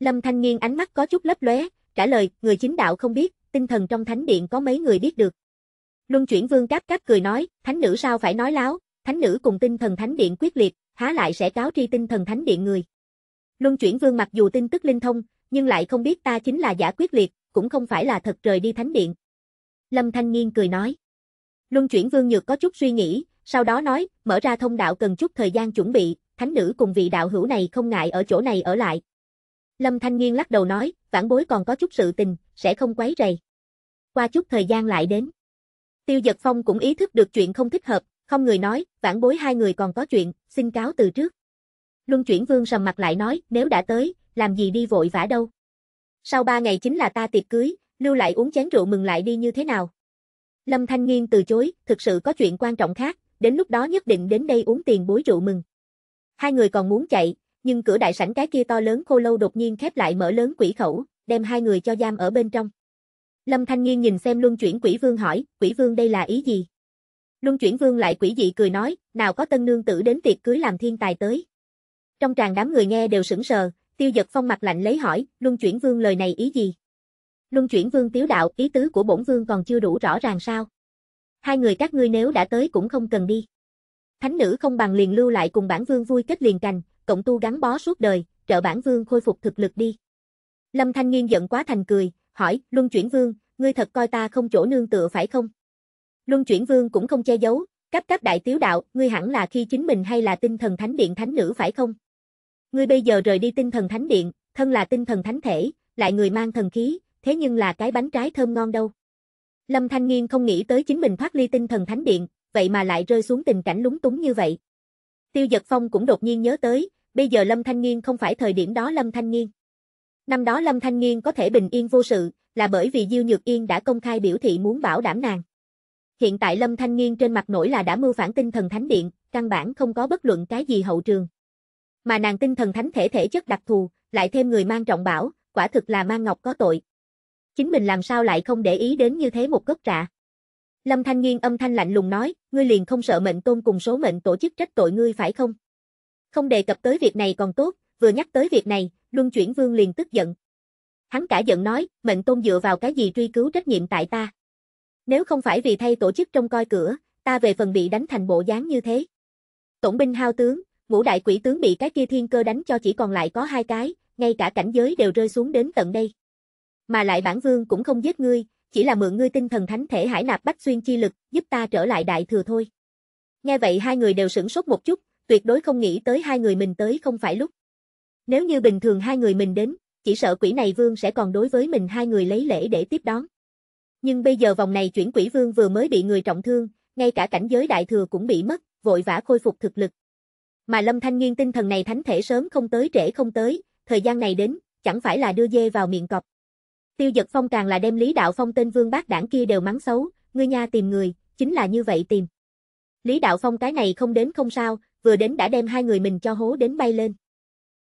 Lâm Thanh Nghiên ánh mắt có chút lấp lóe, trả lời, người chính đạo không biết, tinh thần trong thánh điện có mấy người biết được. Luân chuyển vương cáp cáp cười nói, thánh nữ sao phải nói láo, thánh nữ cùng tinh thần thánh điện quyết liệt, há lại sẽ cáo tri tinh thần thánh điện người. Luân chuyển vương mặc dù tin tức linh thông, nhưng lại không biết ta chính là giả quyết liệt, cũng không phải là thật rời đi thánh điện. Lâm Thanh Nghiên cười nói. Luân chuyển vương nhược có chút suy nghĩ, sau đó nói, mở ra thông đạo cần chút thời gian chuẩn bị, thánh nữ cùng vị đạo hữu này không ngại ở chỗ này ở lại. Lâm Thanh Nghiên lắc đầu nói, vãn bối còn có chút sự tình, sẽ không quấy rầy. Qua chút thời gian lại đến. Tiêu Giật Phong cũng ý thức được chuyện không thích hợp, không người nói, vãn bối hai người còn có chuyện, xin cáo từ trước. Luân chuyển vương sầm mặt lại nói, nếu đã tới, làm gì đi vội vã đâu. Sau ba ngày chính là ta tiệc cưới, lưu lại uống chén rượu mừng lại đi như thế nào. Lâm Thanh Nghiên từ chối, thực sự có chuyện quan trọng khác, đến lúc đó nhất định đến đây uống tiền bối rượu mừng. Hai người còn muốn chạy, nhưng cửa đại sảnh cái kia to lớn khô lâu đột nhiên khép lại mở lớn quỷ khẩu, đem hai người cho giam ở bên trong. Lâm Thanh Nghiên nhìn xem luân chuyển quỷ vương hỏi, quỷ vương đây là ý gì? Luân chuyển vương lại quỷ dị cười nói, nào có tân nương tử đến tiệc cưới làm thiên tài tới. Trong tràng đám người nghe đều sững sờ, tiêu giật phong mặt lạnh lấy hỏi, luân chuyển vương lời này ý gì? Luân chuyển vương tiếu đạo, ý tứ của bổn vương còn chưa đủ rõ ràng sao? Hai người các ngươi nếu đã tới cũng không cần đi. Thánh nữ không bằng liền lưu lại cùng bản vương vui kết liền cành, cộng tu gắn bó suốt đời, trợ bản vương khôi phục thực lực đi. Lâm Thanh Nghiên giận quá thành cười, hỏi, Luân chuyển vương, ngươi thật coi ta không chỗ nương tựa phải không? Luân chuyển vương cũng không che giấu, cấp cấp đại tiếu đạo, ngươi hẳn là khi chính mình hay là tinh thần thánh điện thánh nữ phải không? Ngươi bây giờ rời đi tinh thần thánh điện, thân là tinh thần thánh thể, lại người mang thần khí, thế nhưng là cái bánh trái thơm ngon đâu. Lâm Thanh Nghiên không nghĩ tới chính mình thoát ly tinh thần thánh điện, vậy mà lại rơi xuống tình cảnh lúng túng như vậy. Tiêu Dật Phong cũng đột nhiên nhớ tới, bây giờ Lâm Thanh Nghiên không phải thời điểm đó Lâm Thanh Nghiên. Năm đó Lâm Thanh Nghiên có thể bình yên vô sự, là bởi vì Diêu Nhược Yên đã công khai biểu thị muốn bảo đảm nàng. Hiện tại Lâm Thanh Nghiên trên mặt nổi là đã mưu phản tinh thần thánh điện, căn bản không có bất luận cái gì hậu trường. Mà nàng tinh thần thánh thể thể chất đặc thù, lại thêm người mang trọng bảo, quả thực là mang ngọc có tội. Chính mình làm sao lại không để ý đến như thế một cất trạ. Lâm Thanh Nghiên âm thanh lạnh lùng nói, ngươi liền không sợ mệnh tôn cùng số mệnh tổ chức trách tội ngươi phải không? Không đề cập tới việc này còn tốt, vừa nhắc tới việc này, Luân Chuyển Vương liền tức giận. Hắn cả giận nói, mệnh tôn dựa vào cái gì truy cứu trách nhiệm tại ta? Nếu không phải vì thay tổ chức trông coi cửa, ta về phần bị đánh thành bộ dáng như thế. Tổng binh hao tướng, ngũ đại quỷ tướng bị cái kia thiên cơ đánh cho chỉ còn lại có hai cái, ngay cả cảnh giới đều rơi xuống đến tận đây. Mà lại bản vương cũng không giết ngươi, chỉ là mượn ngươi tinh thần thánh thể hải nạp bách xuyên chi lực, giúp ta trở lại đại thừa thôi. Nghe vậy hai người đều sửng sốt một chút, tuyệt đối không nghĩ tới hai người mình tới không phải lúc. Nếu như bình thường hai người mình đến, chỉ sợ quỷ này vương sẽ còn đối với mình hai người lấy lễ để tiếp đón. Nhưng bây giờ vòng này chuyển quỷ vương vừa mới bị người trọng thương, ngay cả cảnh giới đại thừa cũng bị mất, vội vã khôi phục thực lực. Mà Lâm Thanh Nghiên tinh thần này thánh thể sớm không tới trễ không tới, thời gian này đến, chẳng phải là đưa dê vào miệng cọp. Tiêu Dật Phong càng là đem Lý Đạo Phong tên vương bác đảng kia đều mắng xấu, ngươi nha tìm người, chính là như vậy tìm. Lý Đạo Phong cái này không đến không sao, vừa đến đã đem hai người mình cho hố đến bay lên.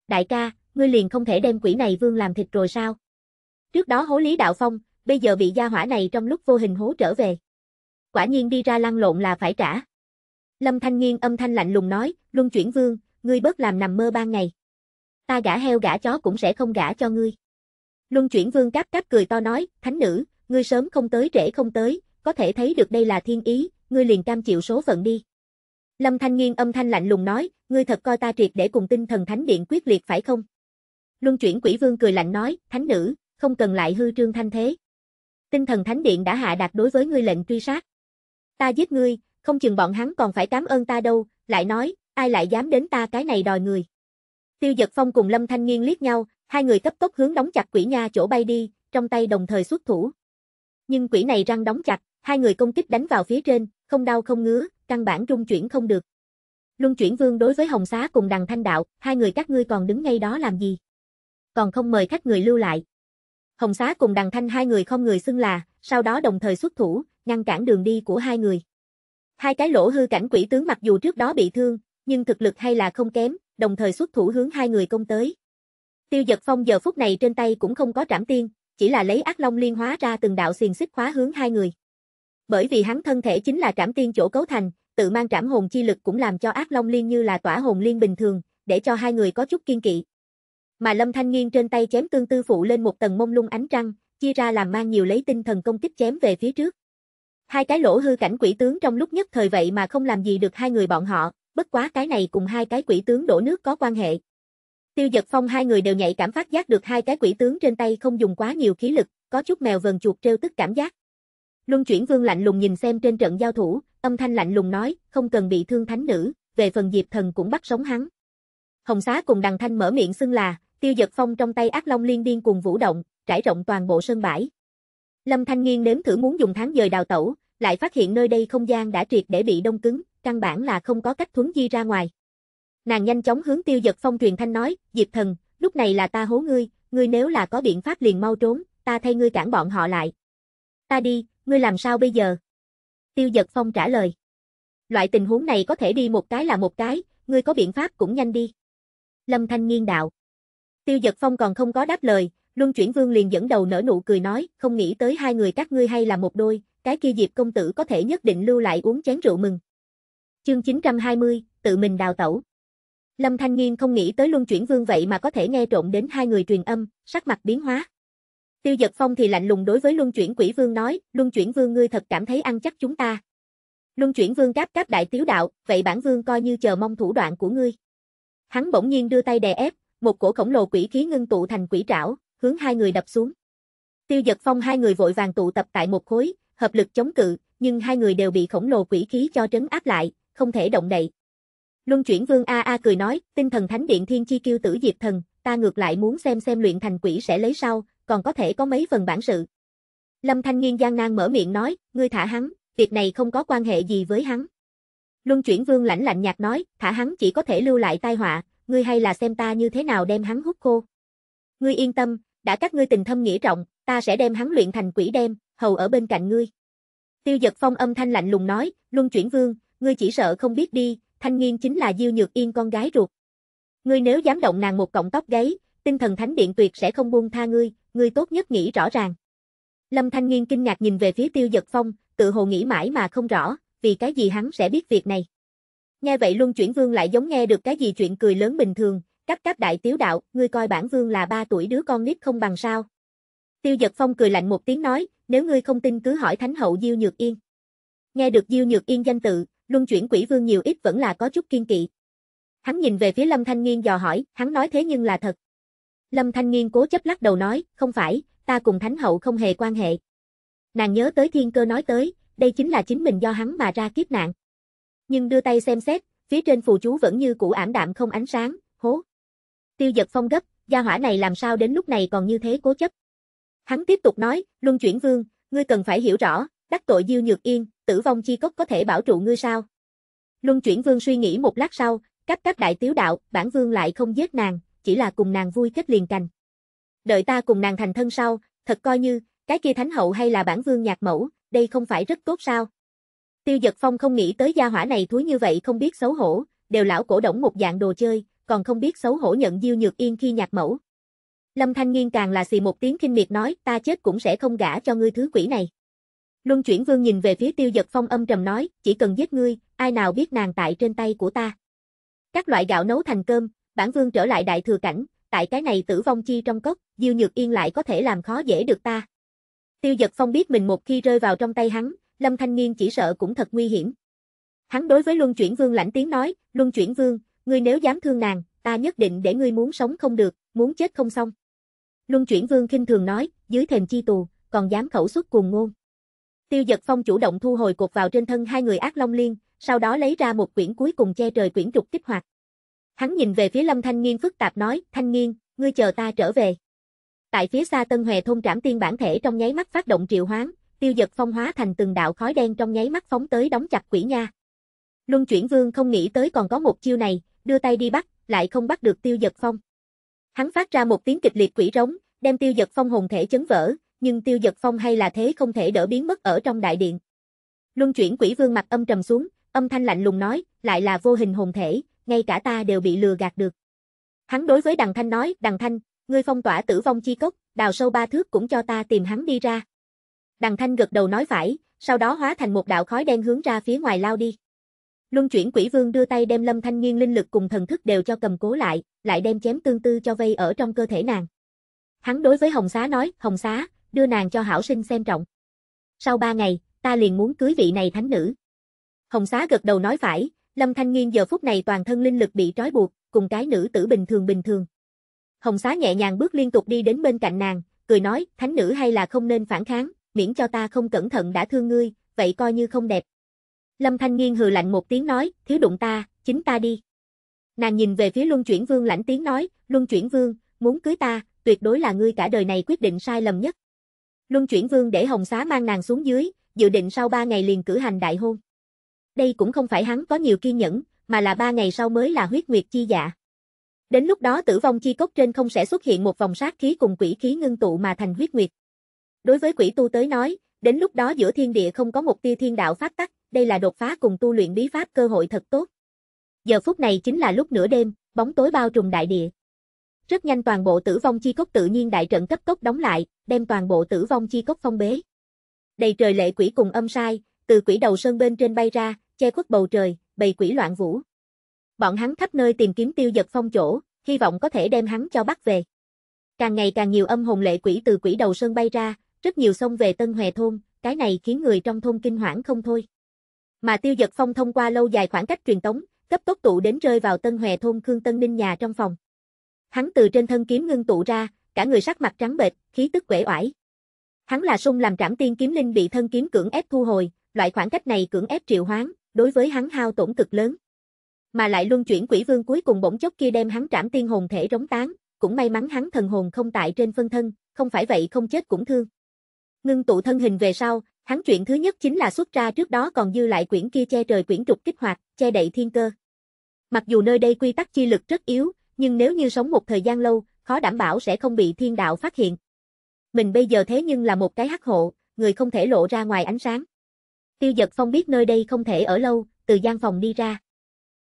Đại ca, ngươi liền không thể đem quỷ này vương làm thịt rồi sao? Trước đó hố Lý Đạo Phong, bây giờ bị gia hỏa này trong lúc vô hình hố trở về. Quả nhiên đi ra lăn lộn là phải trả. Lâm Thanh Nghiên âm thanh lạnh lùng nói, Luân chuyển vương, ngươi bớt làm nằm mơ ban ngày. Ta gả heo gả chó cũng sẽ không gả cho ngươi. Luân chuyển vương cáp cáp cười to nói, thánh nữ, ngươi sớm không tới trễ không tới, có thể thấy được đây là thiên ý, ngươi liền cam chịu số phận đi. Lâm Thanh Nghiên âm thanh lạnh lùng nói, ngươi thật coi ta triệt để cùng tinh thần thánh điện quyết liệt phải không? Luân chuyển quỷ vương cười lạnh nói, thánh nữ, không cần lại hư trương thanh thế. Tinh thần thánh điện đã hạ đạt đối với ngươi lệnh truy sát. Ta giết ngươi, không chừng bọn hắn còn phải cảm ơn ta đâu, lại nói, ai lại dám đến ta cái này đòi người. Tiêu Giật Phong cùng Lâm Thanh Nghiên liếc nhau, hai người cấp tốc hướng đóng chặt quỷ nha chỗ bay đi, trong tay đồng thời xuất thủ. Nhưng quỷ này răng đóng chặt, hai người công kích đánh vào phía trên, không đau không ngứa, căn bản trung chuyển không được. Luân chuyển vương đối với Hồng Xá cùng Đằng Thanh Đạo, hai người các ngươi còn đứng ngay đó làm gì? còn không mời khách người lưu lại. Hồng Xá cùng Đằng Thanh hai người không người xưng là, sau đó đồng thời xuất thủ, ngăn cản đường đi của hai người. Hai cái lỗ hư cảnh quỷ tướng mặc dù trước đó bị thương, nhưng thực lực hay là không kém, đồng thời xuất thủ hướng hai người công tới. Tiêu Giật Phong giờ phút này trên tay cũng không có trảm tiên, chỉ là lấy ác long liên hóa ra từng đạo xiền xích khóa hướng hai người. Bởi vì hắn thân thể chính là trảm tiên chỗ cấu thành, tự mang trảm hồn chi lực cũng làm cho ác long liên như là tỏa hồn liên bình thường, để cho hai người có chút kiên kỵ. Mà Lâm Thanh Nghiên trên tay chém tương tư phụ lên một tầng mông lung ánh trăng, chia ra làm mang nhiều lấy tinh thần công kích chém về phía trước. Hai cái lỗ hư cảnh quỷ tướng trong lúc nhất thời vậy mà không làm gì được hai người bọn họ, bất quá cái này cùng hai cái quỷ tướng đổ nước có quan hệ. Tiêu Giật Phong hai người đều nhạy cảm phát giác được hai cái quỷ tướng trên tay không dùng quá nhiều khí lực, có chút mèo vờn chuột treo tức cảm giác. Luân chuyển vương lạnh lùng nhìn xem trên trận giao thủ, âm thanh lạnh lùng nói, không cần bị thương thánh nữ, về phần Diệp Thần cũng bắt sống hắn. Hồng Xá cùng Đằng Thanh mở miệng xưng là, Tiêu Giật Phong trong tay ác long liên điên cùng vũ động, trải rộng toàn bộ sân bãi. Lâm Thanh Nghiên nếm thử muốn dùng tháng dời đào tẩu, lại phát hiện nơi đây không gian đã triệt để bị đông cứng, căn bản là không có cách thuấn di ra ngoài. Nàng nhanh chóng hướng Tiêu Giật Phong truyền thanh nói, Diệp Thần, lúc này là ta hố ngươi, ngươi nếu là có biện pháp liền mau trốn, ta thay ngươi cản bọn họ lại. Ta đi, ngươi làm sao bây giờ? Tiêu Giật Phong trả lời. Loại tình huống này có thể đi một cái là một cái, ngươi có biện pháp cũng nhanh đi. Lâm Thanh Nghiên đạo. Tiêu Giật Phong còn không có đáp lời, Luân Chuyển Vương liền dẫn đầu nở nụ cười nói, không nghĩ tới hai người các ngươi hay là một đôi, cái kia Diệp công tử có thể nhất định lưu lại uống chén rượu mừng. Chương 920, tự mình đào tẩu. Lâm Thanh Nghiên không nghĩ tới Luân Chuyển Vương vậy mà có thể nghe trộn đến hai người truyền âm, sắc mặt biến hóa. Tiêu Giật Phong thì lạnh lùng đối với Luân Chuyển Quỷ Vương nói, Luân Chuyển Vương ngươi thật cảm thấy ăn chắc chúng ta. Luân Chuyển Vương cáp cáp đại tiếu đạo, vậy bản vương coi như chờ mong thủ đoạn của ngươi. Hắn bỗng nhiên đưa tay đè ép, một cổ khổng lồ quỷ khí ngưng tụ thành quỷ trảo, hướng hai người đập xuống. Tiêu Giật Phong hai người vội vàng tụ tập tại một khối, hợp lực chống cự, nhưng hai người đều bị khổng lồ quỷ khí cho trấn áp lại, không thể động đậy. Luân chuyển vương A A cười nói, tinh thần thánh điện thiên chi kiêu tử diệt thần, ta ngược lại muốn xem xem luyện thành quỷ sẽ lấy sau, còn có thể có mấy phần bản sự. Lâm Thanh Nghiên gian nan mở miệng nói, ngươi thả hắn, việc này không có quan hệ gì với hắn. Luân chuyển vương lãnh lạnh nhạt nói, thả hắn chỉ có thể lưu lại tai họa, ngươi hay là xem ta như thế nào đem hắn hút khô. Ngươi yên tâm, đã các ngươi tình thâm nghĩa trọng, ta sẽ đem hắn luyện thành quỷ đem, hầu ở bên cạnh ngươi. Tiêu giật phong âm thanh lạnh lùng nói, luân chuyển vương, ngươi chỉ sợ không biết đi, thanh nghiên chính là diêu nhược yên con gái ruột. Ngươi nếu dám động nàng một cọng tóc gáy, tinh thần thánh điện tuyệt sẽ không buông tha ngươi, ngươi tốt nhất nghĩ rõ ràng. Lâm Thanh Nghiên kinh ngạc nhìn về phía Tiêu Giật Phong, tự hồ nghĩ mãi mà không rõ, vì cái gì hắn sẽ biết việc này. Nghe vậy Luân Chuyển Vương lại giống nghe được cái gì chuyện cười lớn bình thường, cấp cấp đại tiếu đạo, ngươi coi bản vương là ba tuổi đứa con nít không bằng sao. Tiêu Giật Phong cười lạnh một tiếng nói, nếu ngươi không tin cứ hỏi Thánh hậu Diêu Nhược Yên. Nghe được Diêu Nhược Yên danh tự, Luân Chuyển Quỷ Vương nhiều ít vẫn là có chút kiên kỵ. Hắn nhìn về phía Lâm Thanh Nghiên dò hỏi, hắn nói thế nhưng là thật. Lâm Thanh Nghiên cố chấp lắc đầu nói, không phải, ta cùng Thánh hậu không hề quan hệ. Nàng nhớ tới thiên cơ nói tới, đây chính là chính mình do hắn mà ra kiếp nạn. Nhưng đưa tay xem xét, phía trên phù chú vẫn như cũ ảm đạm không ánh sáng. Tiêu giật phong gấp, gia hỏa này làm sao đến lúc này còn như thế cố chấp. Hắn tiếp tục nói, luân chuyển vương, ngươi cần phải hiểu rõ, đắc tội diêu nhược yên, tử vong chi cốc có thể bảo trụ ngươi sao. Luân chuyển vương suy nghĩ một lát sau, cấp các đại tiếu đạo, bản vương lại không giết nàng, chỉ là cùng nàng vui kết liền cành. Đợi ta cùng nàng thành thân sau, thật coi như, cái kia thánh hậu hay là bản vương nhạc mẫu, đây không phải rất tốt sao. Tiêu giật phong không nghĩ tới gia hỏa này thúi như vậy không biết xấu hổ, đều lão cổ động một dạng đồ chơi, còn không biết xấu hổ nhận Diêu Nhược Yên khi nhạc mẫu. Lâm Thanh Nghiên càng là xì một tiếng kinh miệt nói, ta chết cũng sẽ không gả cho ngươi thứ quỷ này. Luân chuyển vương nhìn về phía tiêu giật phong âm trầm nói, chỉ cần giết ngươi, ai nào biết nàng tại trên tay của ta. Các loại gạo nấu thành cơm, bản vương trở lại đại thừa cảnh, tại cái này tử vong chi trong cốc, Diêu Nhược Yên lại có thể làm khó dễ được ta. Tiêu giật phong biết mình một khi rơi vào trong tay hắn, Lâm Thanh Nghiên chỉ sợ cũng thật nguy hiểm. Hắn đối với Luân Chuyển Vương lãnh tiếng nói, Luân Chuyển Vương, ngươi nếu dám thương nàng, ta nhất định để ngươi muốn sống không được, muốn chết không xong. Luân Chuyển Vương khinh thường nói, dưới thềm chi tù, còn dám khẩu xuất cùng ngôn. Tiêu Giật Phong chủ động thu hồi cột vào trên thân hai người ác long liên, sau đó lấy ra một quyển cuối cùng che trời quyển trục kích hoạt. Hắn nhìn về phía Lâm Thanh Nghiên phức tạp nói, Thanh Nghiên, ngươi chờ ta trở về. Tại phía xa Tân Hòe thôn trảm tiên bản thể trong nháy mắt phát động triệu hoán, tiêu giật phong hóa thành từng đạo khói đen trong nháy mắt phóng tới đóng chặt quỷ nha. Luân chuyển vương không nghĩ tới còn có một chiêu này, đưa tay đi bắt, lại không bắt được tiêu giật phong. Hắn phát ra một tiếng kịch liệt quỷ rống, đem tiêu giật phong hồn thể chấn vỡ, nhưng tiêu giật phong hay là thế không thể đỡ biến mất ở trong đại điện. Luân chuyển quỷ vương mặt âm trầm xuống, âm thanh lạnh lùng nói, lại là vô hình hồn thể, ngay cả ta đều bị lừa gạt được. Hắn đối với Đằng Thanh nói, Đằng Thanh, ngươi phong tỏa tử vong chi cốc, đào sâu ba thước cũng cho ta tìm hắn đi ra. Đằng Thanh gật đầu nói phải, sau đó hóa thành một đạo khói đen hướng ra phía ngoài lao đi. Luân chuyển quỷ vương đưa tay đem lâm thanh nghiên linh lực cùng thần thức đều cho cầm cố lại, lại đem chém tương tư cho vây ở trong cơ thể nàng. Hắn đối với Hồng Xá nói, Hồng Xá, đưa nàng cho hảo sinh xem trọng. Sau ba ngày, ta liền muốn cưới vị này thánh nữ. Hồng Xá gật đầu nói phải, Lâm Thanh Nghiên giờ phút này toàn thân linh lực bị trói buộc, cùng cái nữ tử bình thường bình thường. Hồng Xá nhẹ nhàng bước liên tục đi đến bên cạnh nàng, cười nói, thánh nữ hay là không nên phản kháng, miễn cho ta không cẩn thận đã thương ngươi, vậy coi như không đẹp. Lâm Thanh Nghiên hừ lạnh một tiếng nói, thiếu đụng ta, chính ta đi. Nàng nhìn về phía Luân Chuyển Vương lãnh tiếng nói, Luân Chuyển Vương, muốn cưới ta, tuyệt đối là ngươi cả đời này quyết định sai lầm nhất. Luân Chuyển Vương để Hồng Xá mang nàng xuống dưới, dự định sau ba ngày liền cử hành đại hôn. Đây cũng không phải hắn có nhiều kiên nhẫn, mà là ba ngày sau mới là huyết nguyệt chi dạ. Đến lúc đó tử vong chi cốc trên không sẽ xuất hiện một vòng sát khí cùng quỷ khí ngưng tụ mà thành huyết nguyệt. Đối với quỷ tu tới nói, đến lúc đó giữa thiên địa không có một tia thiên đạo phát tắc, đây là đột phá cùng tu luyện bí pháp cơ hội thật tốt. Giờ phút này chính là lúc nửa đêm, bóng tối bao trùm đại địa. Rất nhanh toàn bộ tử vong chi cốc tự nhiên đại trận cấp tốc đóng lại, đem toàn bộ tử vong chi cốc phong bế. Đầy trời lệ quỷ cùng âm sai, từ quỷ đầu sơn bên trên bay ra, che khuất bầu trời, bầy quỷ loạn vũ. Bọn hắn khắp nơi tìm kiếm tiêu giật phong chỗ, hy vọng có thể đem hắn cho bắt về. Càng ngày càng nhiều âm hồn lệ quỷ từ quỷ đầu sơn bay ra, rất nhiều xông về Tân Hòe thôn, cái này khiến người trong thôn kinh hoảng không thôi. Mà tiêu giật phong thông qua lâu dài khoảng cách truyền tống, cấp tốc tụ đến rơi vào Tân Hòe thôn Khương Tân Ninh nhà trong phòng. Hắn từ trên thân kiếm ngưng tụ ra, cả người sắc mặt trắng bệch, khí tức quể oải. Hắn là sung làm trảm tiên kiếm linh bị thân kiếm cưỡng ép thu hồi, loại khoảng cách này cưỡng ép triệu hoán, đối với hắn hao tổn cực lớn. Mà lại luân chuyển quỷ vương cuối cùng bỗng chốc kia đem hắn trảm tiên hồn thể rống tán, cũng may mắn hắn thần hồn không tại trên phân thân, không phải vậy không chết cũng thương. Ngưng tụ thân hình về sau, hắn chuyện thứ nhất chính là xuất ra trước đó còn dư lại quyển kia che trời quyển trục kích hoạt, che đậy thiên cơ. Mặc dù nơi đây quy tắc chi lực rất yếu, nhưng nếu như sống một thời gian lâu, khó đảm bảo sẽ không bị thiên đạo phát hiện. Mình bây giờ thế nhưng là một cái hắc hộ, người không thể lộ ra ngoài ánh sáng. Tiêu giật phong biết nơi đây không thể ở lâu, từ gian phòng đi ra.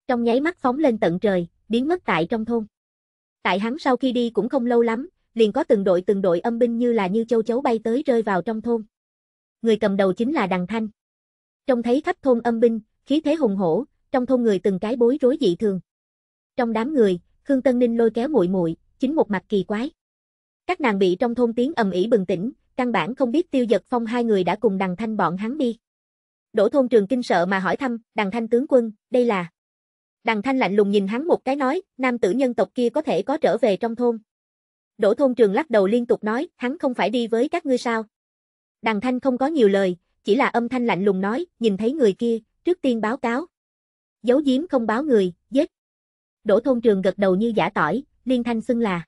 Trong nháy mắt phóng lên tận trời, biến mất tại trong thôn. Tại hắn sau khi đi cũng không lâu lắm, liền có từng đội từng đội âm binh như là như châu chấu bay tới rơi vào trong thôn. Người cầm đầu chính là Đằng Thanh. Trông thấy khắp thôn âm binh, khí thế hùng hổ, trong thôn người từng cái bối rối dị thường. Trong đám người, Khương Tân Ninh lôi kéo muội muội, chính một mặt kỳ quái. Các nàng bị trong thôn tiếng ầm ĩ bừng tỉnh, căn bản không biết Tiêu Dật Phong hai người đã cùng Đằng Thanh bọn hắn đi. Đỗ thôn trường kinh sợ mà hỏi thăm, Đằng Thanh tướng quân, đây là... Đằng Thanh lạnh lùng nhìn hắn một cái nói, nam tử nhân tộc kia có thể có trở về trong thôn. Đỗ thôn trường lắc đầu liên tục nói, hắn không phải đi với các ngươi sao. Đằng Thanh không có nhiều lời, chỉ là âm thanh lạnh lùng nói, nhìn thấy người kia, trước tiên báo cáo. Giấu giếm không báo người, giết. Đỗ thôn trường gật đầu như giả tỏi, liên thanh xưng là.